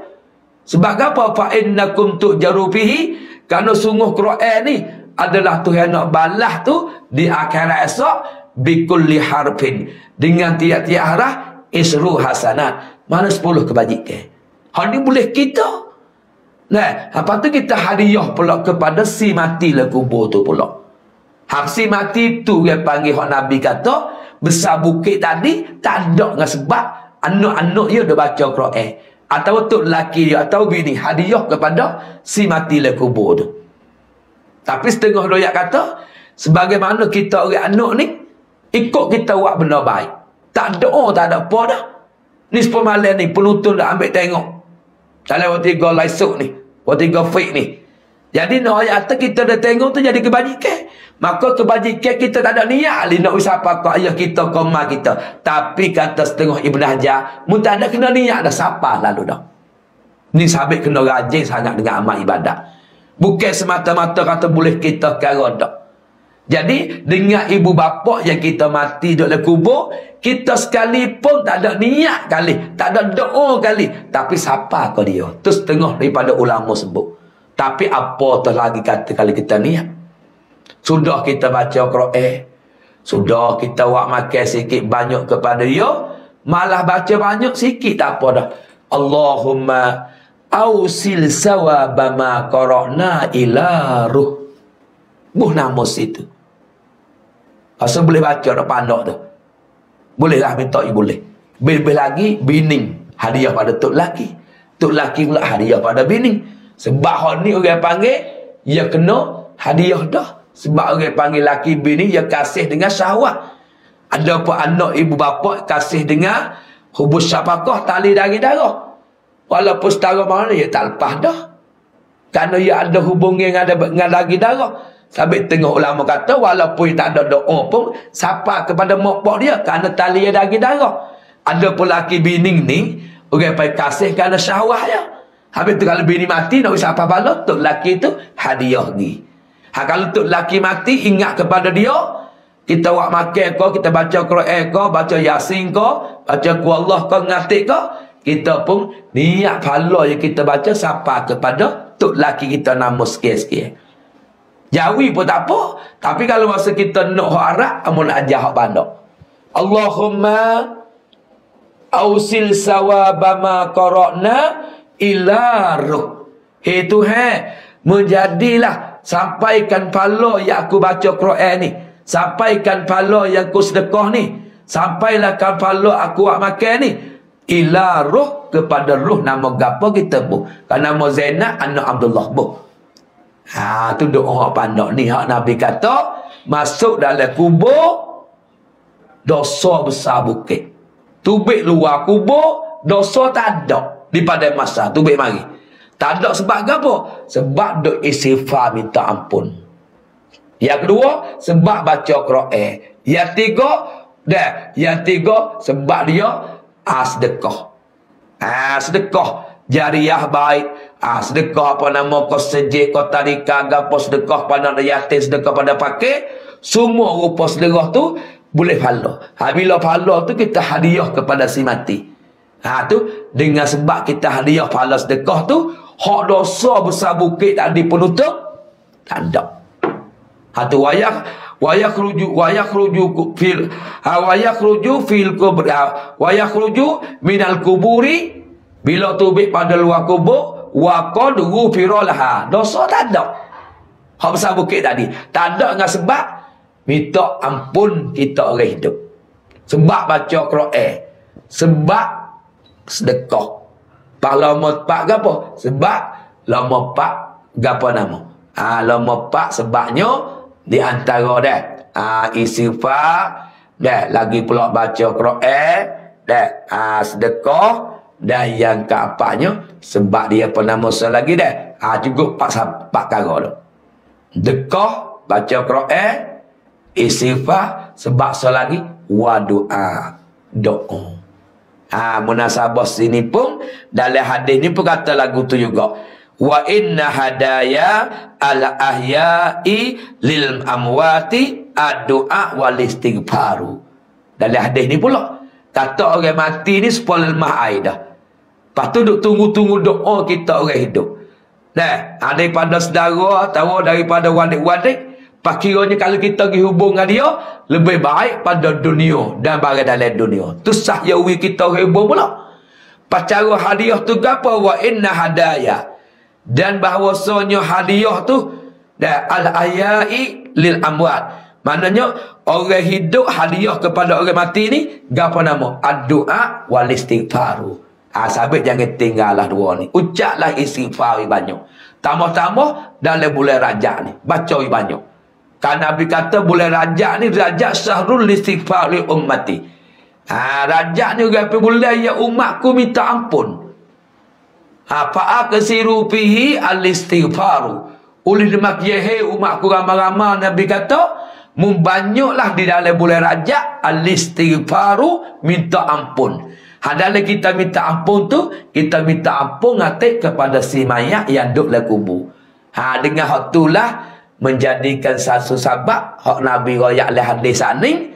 Sebab apa? Fa innakum tujaru fihi kerana sungguh Quran ni adalah Tuhan nak balas tu di akhirat esok bikulli harfin dengan tiap-tiap arah isru hasanat mana sepuluh kebajikan hal ni boleh kita nah apa tu kita hadiah pula kepada si mati le kubur tu pula hak si mati tu yang panggil hak nabi kata besar bukit tadi tak ada dengan sebab anak-anak dia dah baca Quran atau tok lelaki dia atau bini hadiah kepada si mati le kubur tu tapi setengah doyak kata, sebagaimana kita orang anak ni, ikut kita buat benda baik. Tak ada oh, tak ada apa dah. Ni sepemalan ni, penonton dah ambil tengok. Dalam waktu tiga laisuk ni. Waktu tiga fake ni. Jadi nak ayat atas kita dah tengok tu jadi kebajikan. Maka kebajikan kita tak ada niat li nak usapa ke ayah kita, ke kita. Tapi kata setengah Ibn Hajar, mu tak ada kena niat dah sapa lalu dah. Ni sahabat kena rajin sangat dengan amal ibadat. Bukan semata-mata kata boleh kita kara tak. Jadi dengan ibu bapa yang kita mati duduk dalam kubur, kita sekalipun tak ada niat kali, tak ada doa kali, tapi siapa kau dia? Tu setengah daripada ulama sebut. Tapi apa tu lagi kata kali kita niat? Sudah kita baca Quran, sudah kita buat makan sikit banyak kepada dia, malah baca banyak sikit tak apa dah. Allahumma ausil sawaba ma qara'na ila ruh. Buh nama situ. Asal boleh baca dah pandok tu boleh lah minta ibu boleh. Lebih lagi bining hadiah pada tok laki tok laki pula hadiah pada bining. Sebab hal ni orang panggil ia kena hadiah dah sebab orang panggil laki bini ia kasih dengan syahwat ada pun anak ibu bapa kasih dengan hubus syapakah tali dari darah Walaupun setara mana ya tak lepas dah. Kerana ia ada hubungan dengan, dengan lagi darah. Sampai tengah ulama kata walaupun tak ada doa pun siapa kepada mokpok dia kerana tali ada lagi darah. Ada pun laki bini ni orang okay, kasih kerana syahwah dia. Habis tu kalau bini mati nak usah apa bala tok laki tu hadiah ni. Ha kalau tok laki mati ingat kepada dia kita buat makan kau, kita baca Quran kau, baca Yasin kau, baca ku Allah kau ngatik kau, kita pun niat pahala yang kita baca siapa kepada tok laki kita nama sikit-sikit. Jawi pun tak apa. Tapi kalau masa kita nak hak Arab, kamu nak ajar hak bandar. Allahumma ausil sawaba ma qara'na ila ruh. Hei Tuhan, menjadilah sampaikan pahala yang aku baca Quran ni. Sampaikan pahala yang aku sedekah ni. Sampailah kan pahala aku buat makan ni. Ila ruh kepada ruh nama gapo kita bu kan nama Zainab anak Abdullah bu ha tu doa apa nak ni. Hak nabi kata masuk dalam kubur dosa besar bukit. Tubik luar kubur dosa tak ada di pada masa. Tubik mari tak ada sebab gapo sebab dok istighfar minta ampun. Yang kedua sebab baca Quran. Yang tiga dah. Yang tiga sebab dia ah sedekah ah sedekah. Jariah baik. Ah sedekah apa nama kau sejik kau tarika gapo sedekah pada yatim sedekah pada pakai semua rupa sedekah tu boleh pahala. Ha bila pahala tu kita hadiah kepada si mati. Ha tu dengan sebab kita hadiah pahala sedekah tu hak dosa besar bukit tak dipenutup tak ada. Ha tu wayah wa yakhruju wa yakhruju fil wa yakhruju fil kubur wa yakhruju minal kuburi bila tubik pada luar kubur wa qad ghufira dosa tak ada. Hak besar bukit tadi. Tak ada dengan sebab minta ampun kita orang hidup. Sebab baca Quran. Sebab sedekah pahala mutpak gapo? Sebab lama pak gapo nama? Ah lama pak sebabnya di antara dah ah istighfar dah lagi pula baca Quran dah ah sedekah dan yang keapanya sebab dia pernah musa lagi dah ah cukup pak pak kara tu. Dekah baca Quran istighfar sebab so lagi wa doa doa. Ha, munasabah sini pun dalam hadis ni pun kata lagu tu juga. Wa inna hadaya al ahya'i lil amwati addu'a wal istighfaru. Dalam hadis ni pula kata orang mati ni sepuluh dah. Lepas tu duk tunggu-tunggu doa kita orang hidup. Nah, daripada saudara, tahu daripada wadik-wadik, Pakiranya kalau kita pergi hubung dengan dia, lebih baik pada dunia dan barang dalam dunia. Tu sah yawi kita hubung pula. Pacara hadiah tu apa? Wa inna hadaya. Dan bahawasanya hadiah tu dan al-ayai lil amwat. Maknanya orang hidup hadiah kepada orang mati ni gapo nama? Ad-du'a wal istighfaru. Ah sabit jangan tinggallah dua ni. Ucaplah istighfar banyak. Tambah-tambah dalam bulan Rajab ni. Baca banyak. Kan Nabi kata boleh rajak ni rajak syahrul istighfar li ummati. Ha, rajak ni pergi boleh ya umatku minta ampun. Ha, fa'a kesiru fihi al-istighfaru. Oleh demikian, hei umatku ramah-ramah Nabi kata, membanyaklah di dalam boleh rajak al-istighfaru minta ampun. Ha, dalam kita minta ampun tu, kita minta ampun ngatik kepada si mayat yang duduk dalam kubur. Ha, dengan hak itulah, menjadikan satu sebab hak Nabi royak le hadis ni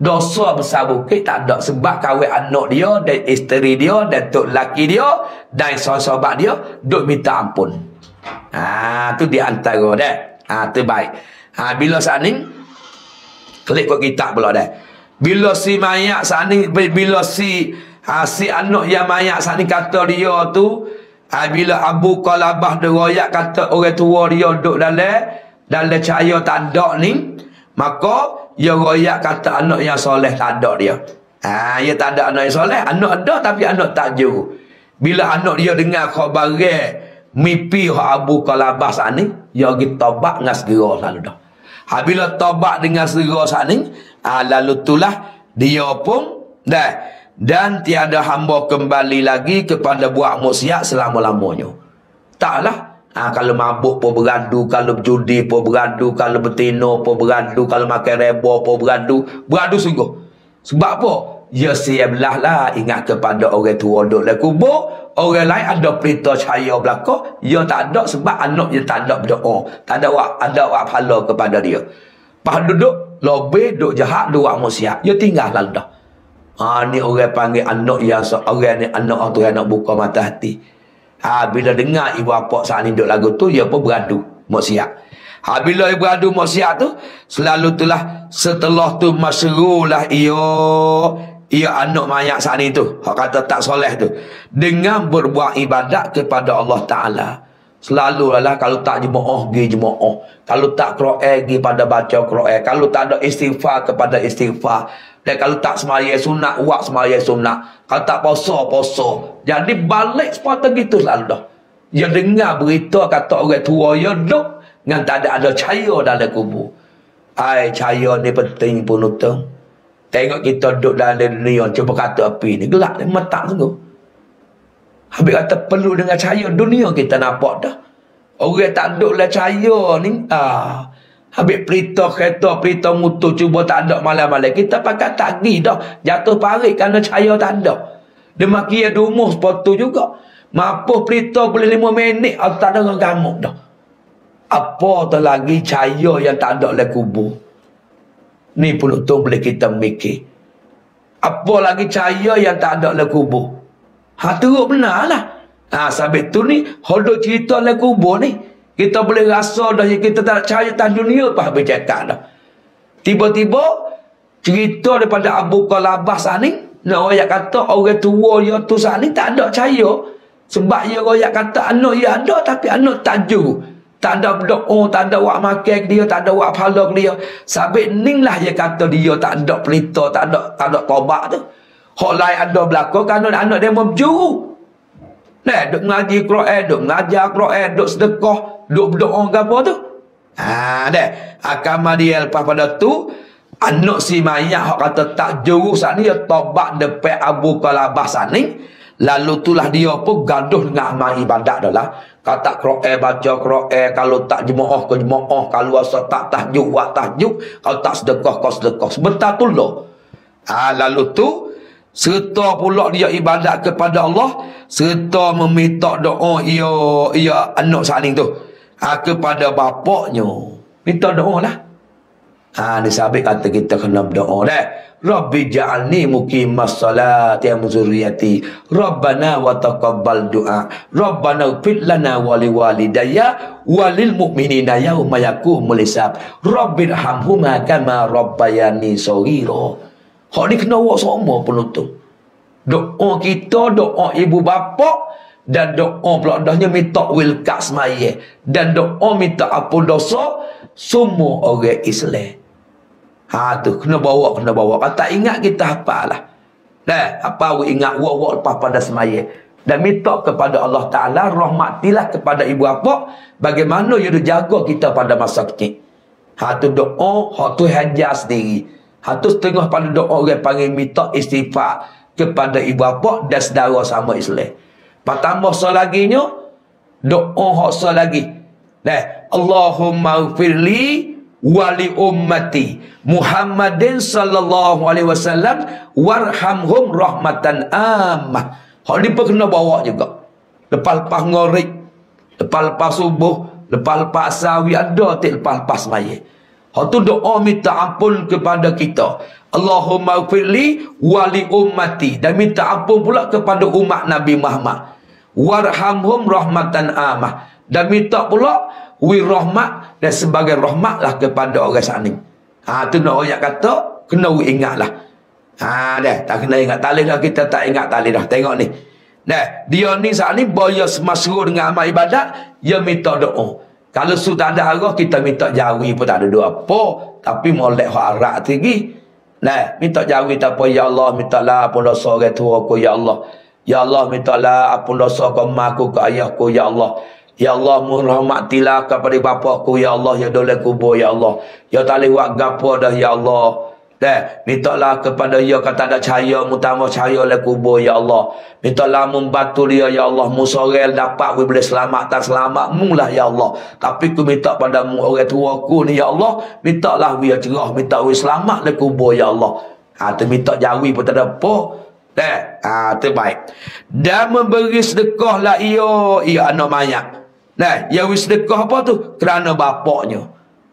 dosa besar bukit tak ada sebab kahwin anak dia dan isteri dia dan tok laki dia dan sahabat dia duk minta ampun. Ha tu di antara dah ha tu baik. Ha bila saat ni klik kok kitab pula dah bila si mayat saat ni bila si ha, si anak yang mayat saat ni kata dia tu ha, bila Abu Qalabah dia royak kata orang tua dia duk dalam dalam cahaya tak ada ni maka ia royak kata anak yang soleh tak ada dia. Ha, ia tak ada anak yang soleh anak ada tapi anak tak jauh. Bila anak dia dengar khabar mimpi Abu Qalabas ni ia pergi tobat dengan segera lalu dah. Ha, bila tobat dengan segera saat ni ha, lalu itulah dia pun dah. Dan tiada hamba kembali lagi kepada buat maksiat selama-lamanya. Taklah Ha, kalau mabuk pun beradu, kalau berjudi pun beradu, kalau bertino pun beradu, kalau makan rebo pun beradu. Beradu sungguh. Sebab apa? Ya siaplah lah ingat kepada orang tua duduk dalam kubur. Orang lain ada perintah cahaya belakang. Ya tak ada sebab anak dia tak ada berdoa. Tak ada wak, ada wak pahala kepada dia. Pas duduk, lebih duduk jahat, duduk maksiat. Ya tinggal lah dah. Ha, ni orang panggil anak yang orang ni anak tu yang nak buka mata hati. Ha, bila dengar ibu bapa saat ni duduk lagu tu, dia pun beradu. Maksiat. Ha, bila ibu beradu maksiat tu, selalu itulah setelah tu masyurulah ia ia anak mayat saat ni tu. Hak kata tak soleh tu. Dengan berbuat ibadat kepada Allah Ta'ala. Selalu lah kalau tak jemaah, pergi jemaah. Kalau tak kro'eh, pergi pada baca kro'eh. Kalau tak ada istighfar kepada istighfar. Dan kalau tak semaya sunat, buat semaya sunat. Kalau tak poso, poso. Jadi balik sepatah gitu selalu dah. Dia dengar berita kata orang tua ya duk. Dengan tak ada ada cahaya dalam kubur. Ai cahaya ni penting pun utang. Tengok kita duduk dalam dunia. Cuba kata api ni. Gelap ni. Metak sungguh. Habis kata perlu dengan cahaya dunia kita nampak dah. Orang tak duduk dalam cahaya ni. Ah. Habis perintah kereta, perintah mutu cuba tak ada malam-malam. Kita pakai tagi dah. Jatuh parik kerana cahaya tak ada. Dia maki ada umur sepatu juga. Mampu perintah boleh lima minit atau tak ada gamuk dah. Apa tu lagi cahaya yang tak ada oleh kubur. Ni pun tu boleh kita mikir. Apa lagi cahaya yang tak ada oleh kubur. Ha teruk benar lah. Ha sampai tu ni, hodok cerita oleh kubur ni. Kita boleh rasa dah kita tak percaya tak dunia apa habis cakap dah. Tiba-tiba cerita daripada Abu Qalabas ni, nak orang kata orang tua dia tu saat ni tak ada percaya. Sebab dia orang kata anak dia ada tapi anak tak jauh. Tak ada berdoa, tak ada wak makan dia, tak ada wak pahala dia. Sampai ni lah dia kata dia tak ada pelita, tak ada tak ada tobat tu. Hak lain ada belakang kan anak dia memjuru. Nah, duk ngaji Quran, duk ngajar Quran, duk sedekah, duk berdoa ke apa tu? Ha, dah. Akama dia lepas pada tu, anak si mayat hak kata tak juru saat ni, tobat depan Abu Qalabah saat ni. Lalu itulah dia pun gaduh dengan amal ibadat dah lah. Kata Quran, baca Quran, kalau tak jemaah ke jemaah, kalau asa tak tahjuk, buat tahjuk, kalau tak sedekah, kau sedekah. Sebentar tu lah. Ha, lalu tu, serta pula dia ibadat kepada Allah serta meminta doa ia ia anak saling tu. Ha, kepada bapaknya. Minta doa lah. Ha, ni sahabat kata kita kena berdoa dah. Rabbi ja'alni muqimas salati ya muzuriyati Rabbana wa taqabbal du'a. Rabbana ufid lana wali walidayya walil mu'minina yawma yakumul hisab Rabbi hamhuma kama rabbayani saghira Hak ni kena buat semua penutup Doa kita, doa ibu bapa dan doa pula dahnya minta wilkat semaya dan doa minta apa dosa semua orang Islam Ha tu kena bawa kena bawa. Kalau tak ingat kita hafalah. Dah, apa awak ingat wak-wak lepas pada semaya. Dan minta kepada Allah Ta'ala rahmatilah kepada ibu bapa bagaimana ia jaga kita pada masa kecil. Ha tu doa, ha tu hajar sendiri. Ha tu setengah pada doa orang panggil minta istighfar kepada ibu bapa dan saudara sama Islam. Pertama selaginya doa hak lagi. Nah, Allahumma firli wali ummati Muhammadin sallallahu alaihi wasallam warhamhum rahmatan ammah. Hak ni pun kena bawa juga. Lepas-lepas ngorik, lepas-lepas subuh, lepas-lepas asawi ada tak lepas-lepas mayat. Hak tu doa minta ampun kepada kita. Allahumma firli wali ummati dan minta ampun pula kepada umat Nabi Muhammad. Warhamhum rahmatan amah dan minta pula wi rahmat dan sebagai rahmatlah kepada orang sana. Ha tu nak ayat kata kena ingatlah. Ha dah tak kena ingat tali dah kita tak ingat tali dah. Tengok ni. Dah dia ni saat ni boya semasru dengan amal ibadat dia minta doa. Kalau sudah ada arah kita minta jawi pun tak ada doa apa tapi molek hak arak tinggi. Nah, minta jawi tak apa ya Allah minta lah pun dosa orang tua aku ya Allah. Ya Allah minta lah apa dosa mak aku ke ayahku ya Allah. Ya Allah merahmatilah kepada bapa aku ya Allah ya dalam kubur ya Allah. Ya tak lewat gapo dah ya Allah. Dah, mintalah kepada dia kata ada cahaya, mutama cahaya le kubur ya Allah. Mintalah membantu dia ya Allah, musorel dapat we boleh selamat tak selamat mulah ya Allah. Tapi ku minta pada orang tua aku ni ya Allah, mintalah we cerah, minta we selamat le kubur ya Allah. Ha tu minta jawi pun tak ada apa. Dah, ha tu baik. Dan memberi sedekah lah ia, ia anak mayat. Nah, ya wis sedekah apa tu? Kerana bapaknya.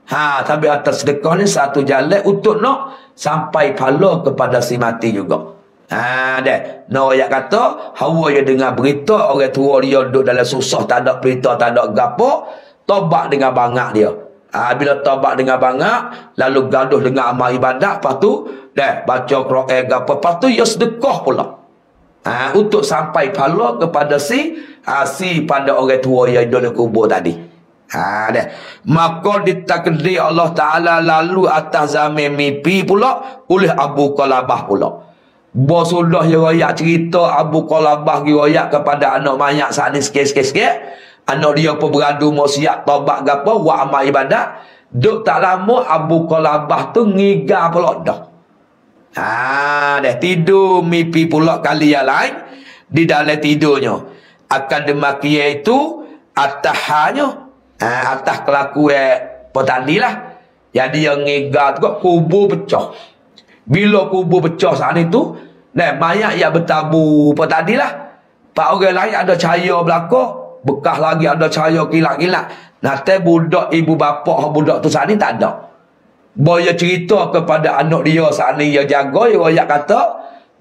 Ha, tapi atas sedekah ni satu jalan untuk nak sampai pahala kepada si mati juga. Ha, deh. No ayat kata, hawa ya dengar berita orang tua dia duduk dalam susah, tak ada berita, tak ada gapo, tobat dengan bangak dia. Ha, bila tobat dengan bangak, lalu gaduh dengan amal ibadat, lepas tu, deh, baca Quran gapo, lepas tu ya sedekah pula. Ha, untuk sampai pahala kepada si asi pada orang tua yang di kubur tadi. Ha dah. Maka ditakdir Allah Taala lalu atas zaman mimpi pula oleh Abu Qalabah pula. Bos sudah ya royak cerita Abu Qalabah royak kepada anak mayat saat ni sikit-sikit. Anak dia pun beradu mau siap taubat gapo wa amal ibadat. Duk tak lama Abu Qalabah tu ngiga pula dah. Ha dah tidur mimpi pula kali yang lain di dalam tidurnya akan demakia itu atahannya ha, atas kelakuan petani lah. Jadi yang ngiga tu kubur pecah. Bila kubur pecah saat itu dan mayat yang bertabu petani lah. Pak orang lain ada cahaya belakang bekas lagi ada cahaya kilat-kilat. Nanti budak ibu bapa budak tu saat ni tak ada. Boya cerita kepada anak dia saat ni dia jaga, dia kata,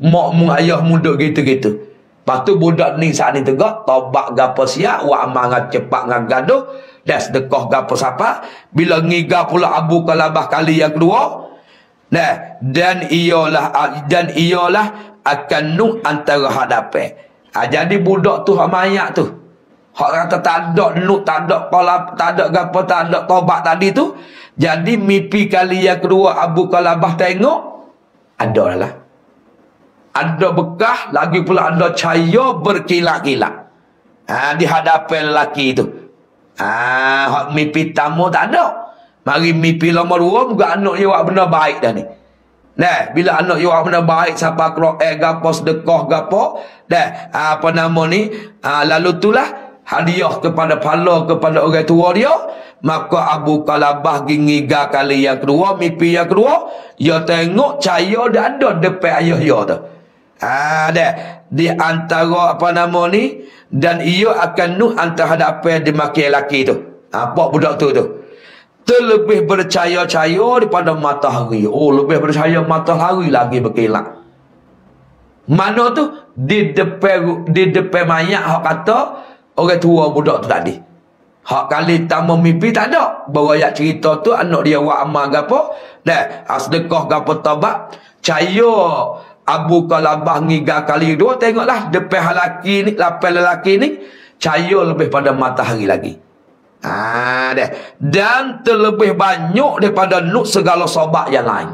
mak mu ayah muda gitu-gitu. Lepas tu budak ni saat ni tegak, tobat gapo siap, wa amangat cepat dengan gaduh, dan sedekah gapo siapa. Bila ngiga pula Abu Kalabah kali yang kedua, nah, dan ialah dan ialah akan nu antara hadapan. Ha, jadi budak tu hak mayat tu. Hak kata tak ada nu, tak ada kolab, tak ada gapo, tak ada tobat tadi tu. Jadi mimpi kali yang kedua Abu Kalabah tengok, ada lah ada bekah lagi pula ada cahaya berkilat-kilat. Ha, di hadapan lelaki itu. Ha, mimpi tamu tak ada. Mari mimpi nombor dua juga anak buat benda baik dah ni. Nah, bila anak you benda baik siapa keluar eh gapo sedekah gapo, dah apa nama ni? Ha, lalu itulah hadiah kepada pala kepada orang tua dia, maka Abu Kalabah gingiga kali yang kedua, mimpi yang kedua, dia tengok cahaya dia ada depan ayah dia tu. Ada di antara apa nama ni dan ia akan nuh antara hadapan di maki lelaki tu. Apa budak tu tu? Terlebih bercahaya-cahaya daripada matahari. Oh, lebih bercahaya matahari lagi berkilat. Mana tu? Di depan di depan mayat hak kata orang tua budak tu tadi. Hak kali tamu mimpi tak ada. Bawa ayat cerita tu anak dia buat amal ke apa. Dah, sedekah ke apa tabat. Cahaya Abu Kalabah ngiga kali dua. Tengoklah depan lelaki ni, lapan lelaki ni. Cahaya lebih pada matahari lagi. Ha, dah. Dan terlebih banyak daripada nuk segala sobat yang lain.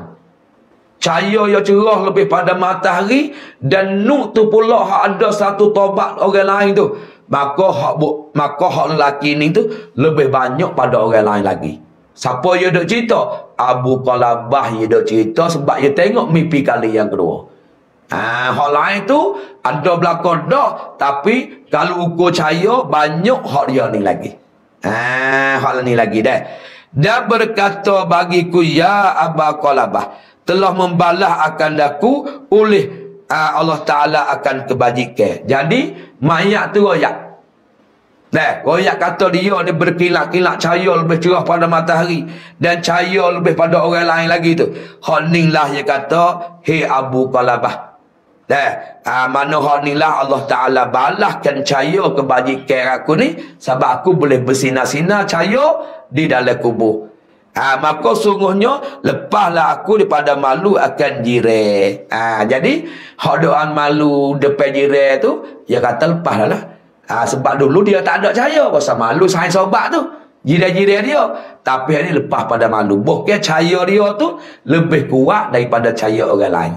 Cahaya yang cerah lebih pada matahari. Dan nuk tu pula ada satu tobat orang lain tu maka hak bu, maka hak lelaki ni tu lebih banyak pada orang lain lagi siapa yang duk cerita Abu Qalabah yang duk cerita sebab dia tengok mimpi kali yang kedua ha, hak lain tu ada belakang dah tapi kalau ukur cahaya banyak hak dia ni lagi ha, hak ni lagi dah dia berkata bagiku ya Abu Qalabah telah membalas akan daku oleh uh, Allah Ta'ala akan kebajikan. Jadi, mayat tu royak. Nah, royak kata dia dia berkilat-kilat cahaya lebih cerah pada matahari dan cahaya lebih pada orang lain lagi tu. Khaninglah dia kata, "Hei Abu Qalabah." Nah, uh, mana khaninglah Allah Taala balaskan cahaya kebajikan aku ni sebab aku boleh bersinar-sinar cahaya di dalam kubur. Ha, maka sungguhnya lepaslah aku daripada malu akan jiran. Ha, jadi hak doan malu depan jiran tu dia kata lepaslah lah. Ha, sebab dulu dia tak ada cahaya pasal malu sain sobat tu. Jiran-jiran dia. Tapi hari lepas pada malu. Bukan cahaya dia tu lebih kuat daripada cahaya orang lain.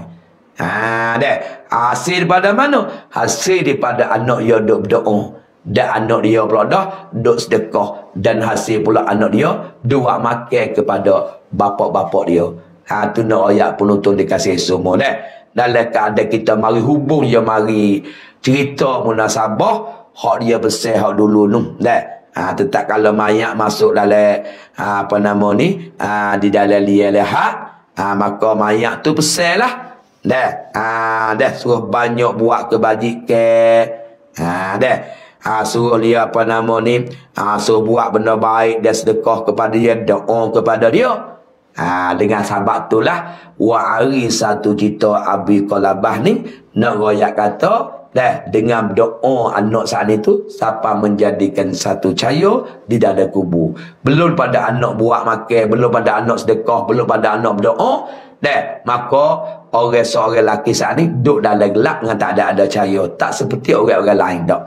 Ha, deh. Hasil daripada mana? Hasil daripada anak dia duk berdoa. Dan anak dia pula dah duk sedekah. Dan hasil pula anak dia dua makan kepada bapak-bapak dia. Ha tu nak ayat penuntun dikasih semua dah dalam keadaan kita mari hubung dia mari cerita munasabah hak dia besar hak dulu nu dah ha tetap kalau mayat masuk dalam ha, apa nama ni? Ha, di dalam dia lehat ha, maka mayat tu besar lah dah ha dah suruh banyak buat kebajikan ha dah ha, suruh dia apa nama ni? Ha, suruh buat benda baik. Dan sedekah kepada dia doa kepada dia. Ha, dengan sahabat itulah wa'ari satu cita Abi Qalabah ni nak royak kata dah dengan doa anak saat itu siapa menjadikan satu cahaya di dalam kubur. Belum pada anak buat makan belum pada anak sedekah belum pada anak berdoa dah maka orang seorang lelaki saat ni duduk dalam gelap dengan tak ada ada cahaya. Tak seperti orang-orang lain dak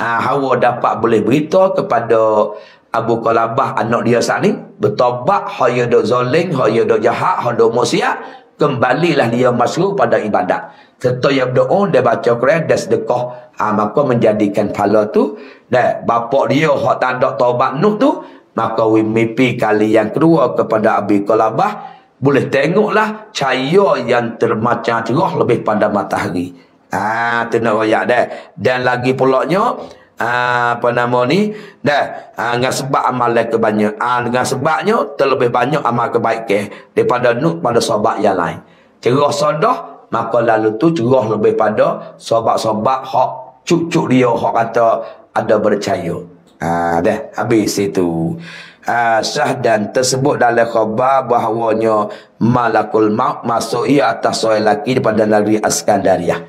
ha, Hawa dapat boleh berita kepada Abu Qalabah anak dia saat ni bertobat haya dok zalim haya dok jahat haya dok maksiat kembalilah dia masuk pada ibadat. Serta yang berdoa dia baca Quran dan sedekah. Ha, maka menjadikan pahala tu. Dan bapak dia hak ada taubat nuh tu maka mimpi kali yang kedua kepada Abu Qalabah boleh tengoklah cahaya yang termacam cerah lebih pada matahari Ah, tu nak royak dah. Dan lagi pula nya ah, apa nama ni? Dah, ah, dengan sebab amal kebanyak. Ah, dengan sebabnya terlebih banyak amal kebaikan daripada nuk pada sahabat yang lain. Cerah sodah, maka lalu tu cerah lebih pada sahabat-sahabat hak cucuk dia hak kata ada percaya. Ah, dah, habis itu. Uh, sah dan tersebut dalam khabar bahawanya malakul maut masuk ia atas seorang lelaki daripada negeri Askandaria.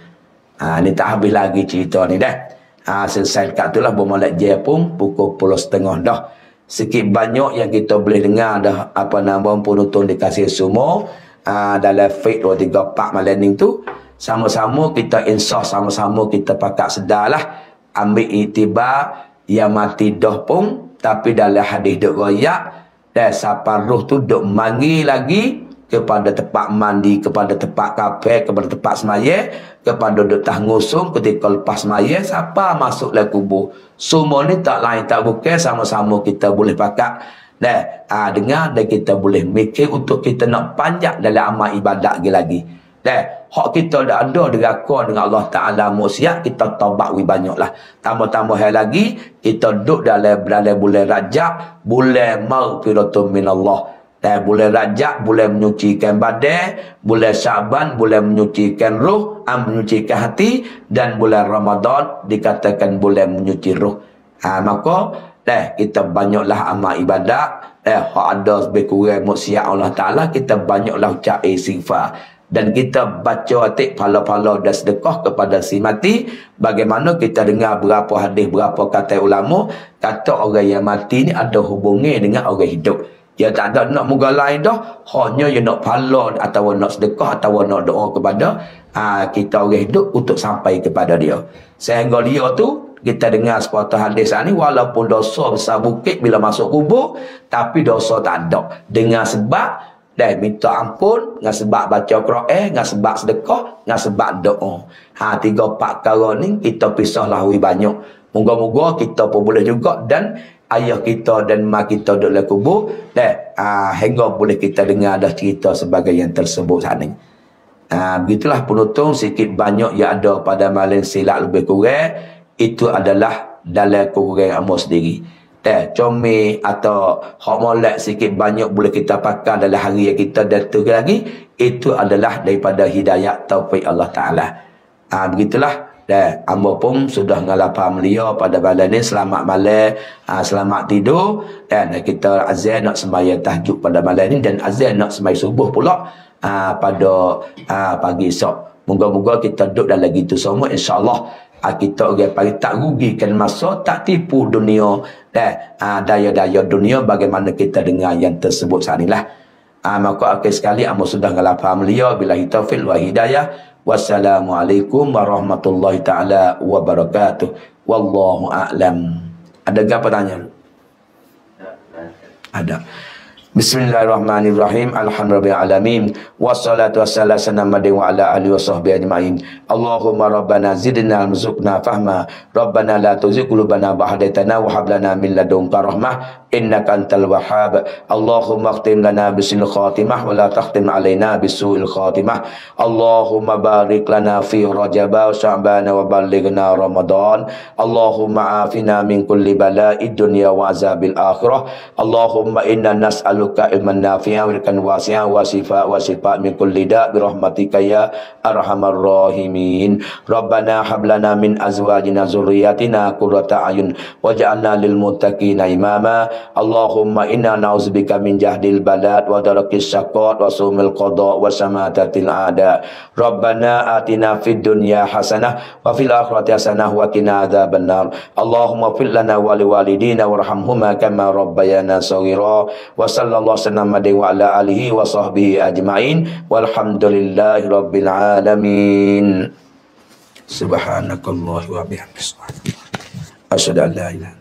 Ha, ni tak habis lagi cerita ni dah. Ha, selesai kat tu lah bermulai je pun pukul puluh setengah dah. Sikit banyak yang kita boleh dengar dah apa nama penonton dikasih semua. Ha, dalam Fate 234 malam ni tu. Sama-sama kita insah, sama-sama kita pakat sedarlah. Ambil itibar yang mati dah pun. Tapi dalam hadis duk royak. Dan siapa roh tu duk manggil lagi kepada tempat mandi, kepada tempat kafe, kepada tempat semaya, kepada detah ngusung ketika lepas semaya, siapa masuk dalam kubur. Semua ni tak lain tak bukan sama-sama kita boleh pakai. Dan ha, dengar dan kita boleh mikir untuk kita nak panjang dalam amal ibadat lagi lagi. Dan hak kita dah ada deraka dengan Allah Ta'ala musiat, kita taubat lebih banyak lah. Tambah-tambah lagi, kita duduk dalam, dalam bulan rajab, bulan mawfiratun minallah. Dan bulan Rajab boleh menyucikan badan, bulan Syaban boleh menyucikan roh, ah, menyucikan hati dan bulan Ramadan dikatakan boleh menyuci roh. Ha, maka dah kita banyaklah amal ibadat, eh ada lebih kurang maksiat Allah Taala kita banyaklah ucap istighfar dan kita baca atik pala-pala dan sedekah kepada si mati bagaimana kita dengar berapa hadis berapa kata ulama kata orang yang mati ni ada hubungan dengan orang hidup dia tak ada nak muka lain dah. Hanya dia nak pala atau nak sedekah atau nak doa kepada aa, ha, kita orang hidup untuk sampai kepada dia. Sehingga dia tu, kita dengar sepatah hadis ni, walaupun dosa besar bukit bila masuk kubur, tapi dosa tak ada. Dengan sebab dan minta ampun dengan sebab baca Quran, dengan sebab sedekah, dengan sebab doa. Ha tiga empat perkara ni kita pisah lahui banyak. Moga-moga kita pun boleh juga dan ayah kita dan mak kita duduk dalam kubur dan uh, hingga boleh kita dengar dah cerita sebagai yang tersebut sana. Uh, begitulah penutung sikit banyak yang ada pada malam silap lebih kurang itu adalah dalam kurang amal sendiri. Dan comel atau hak molek sikit banyak boleh kita pakai dalam hari yang kita datang lagi itu adalah daripada hidayah taufik Allah Taala. Uh, begitulah. Dan amba pun sudah ngalapa melia pada malam ni. Selamat malam. Ha, selamat tidur. Dan kita azan nak sembahyang tahajud pada malam ni dan azan nak sembahyang subuh pula ha, pada ha, pagi esok. Moga-moga kita duduk dalam gitu semua insyaallah ha, kita orang pagi tak rugikan masa tak tipu dunia dan ha, daya-daya dunia bagaimana kita dengar yang tersebut saat inilah ha, maka akhir sekali amba sudah ngalapa melia bila taufiq wa hidayah Wassalamualaikum warahmatullahi taala wabarakatuh. Wallahu a'lam. Ada apa tanya? Ada. Bismillahirrahmanirrahim. Alhamdulillahirrahmanirrahim. Wassalatu wassalamu wa ala alihi wa sahbihi ajma'in. Allahumma rabbana zidna al-muzukna fahma. Rabbana la tuzigh qulubana ba'da wa hab lana min ladunka rahmah innaka antal wahhab. Allahumma khtim lana bisil khatimah wa la takhtim alaina bisuil khatimah. Allahumma barik lana fi Rajab wa Sya'ban wa ballighna Ramadan. Allahumma afina min kulli bala'i dunya wa azabil akhirah. Allahumma inna nas'al nas'aluka ilman nafi'an wa rizqan wasi'an wa shifa wa shifa min kulli da' bi rahmatika ya arhamar rahimin rabbana hab lana min azwajina zurriyyatina qurrata ayun waj'alna lil muttaqina imama allahumma inna na'udzubika min jahdil balad wa darakis syaqat wa sumil qada wa samatatil ada rabbana atina fid dunya hasanah wa fil akhirati hasanah wa qina adzabannar allahumma fil lana wa liwalidina warhamhuma kama rabbayana saghira wa sallallahu alaihi wa ala alihi wa sahbihi ajma'in walhamdulillahi rabbil alamin subhanakallah wa bihamdika asyhadu an la ilaha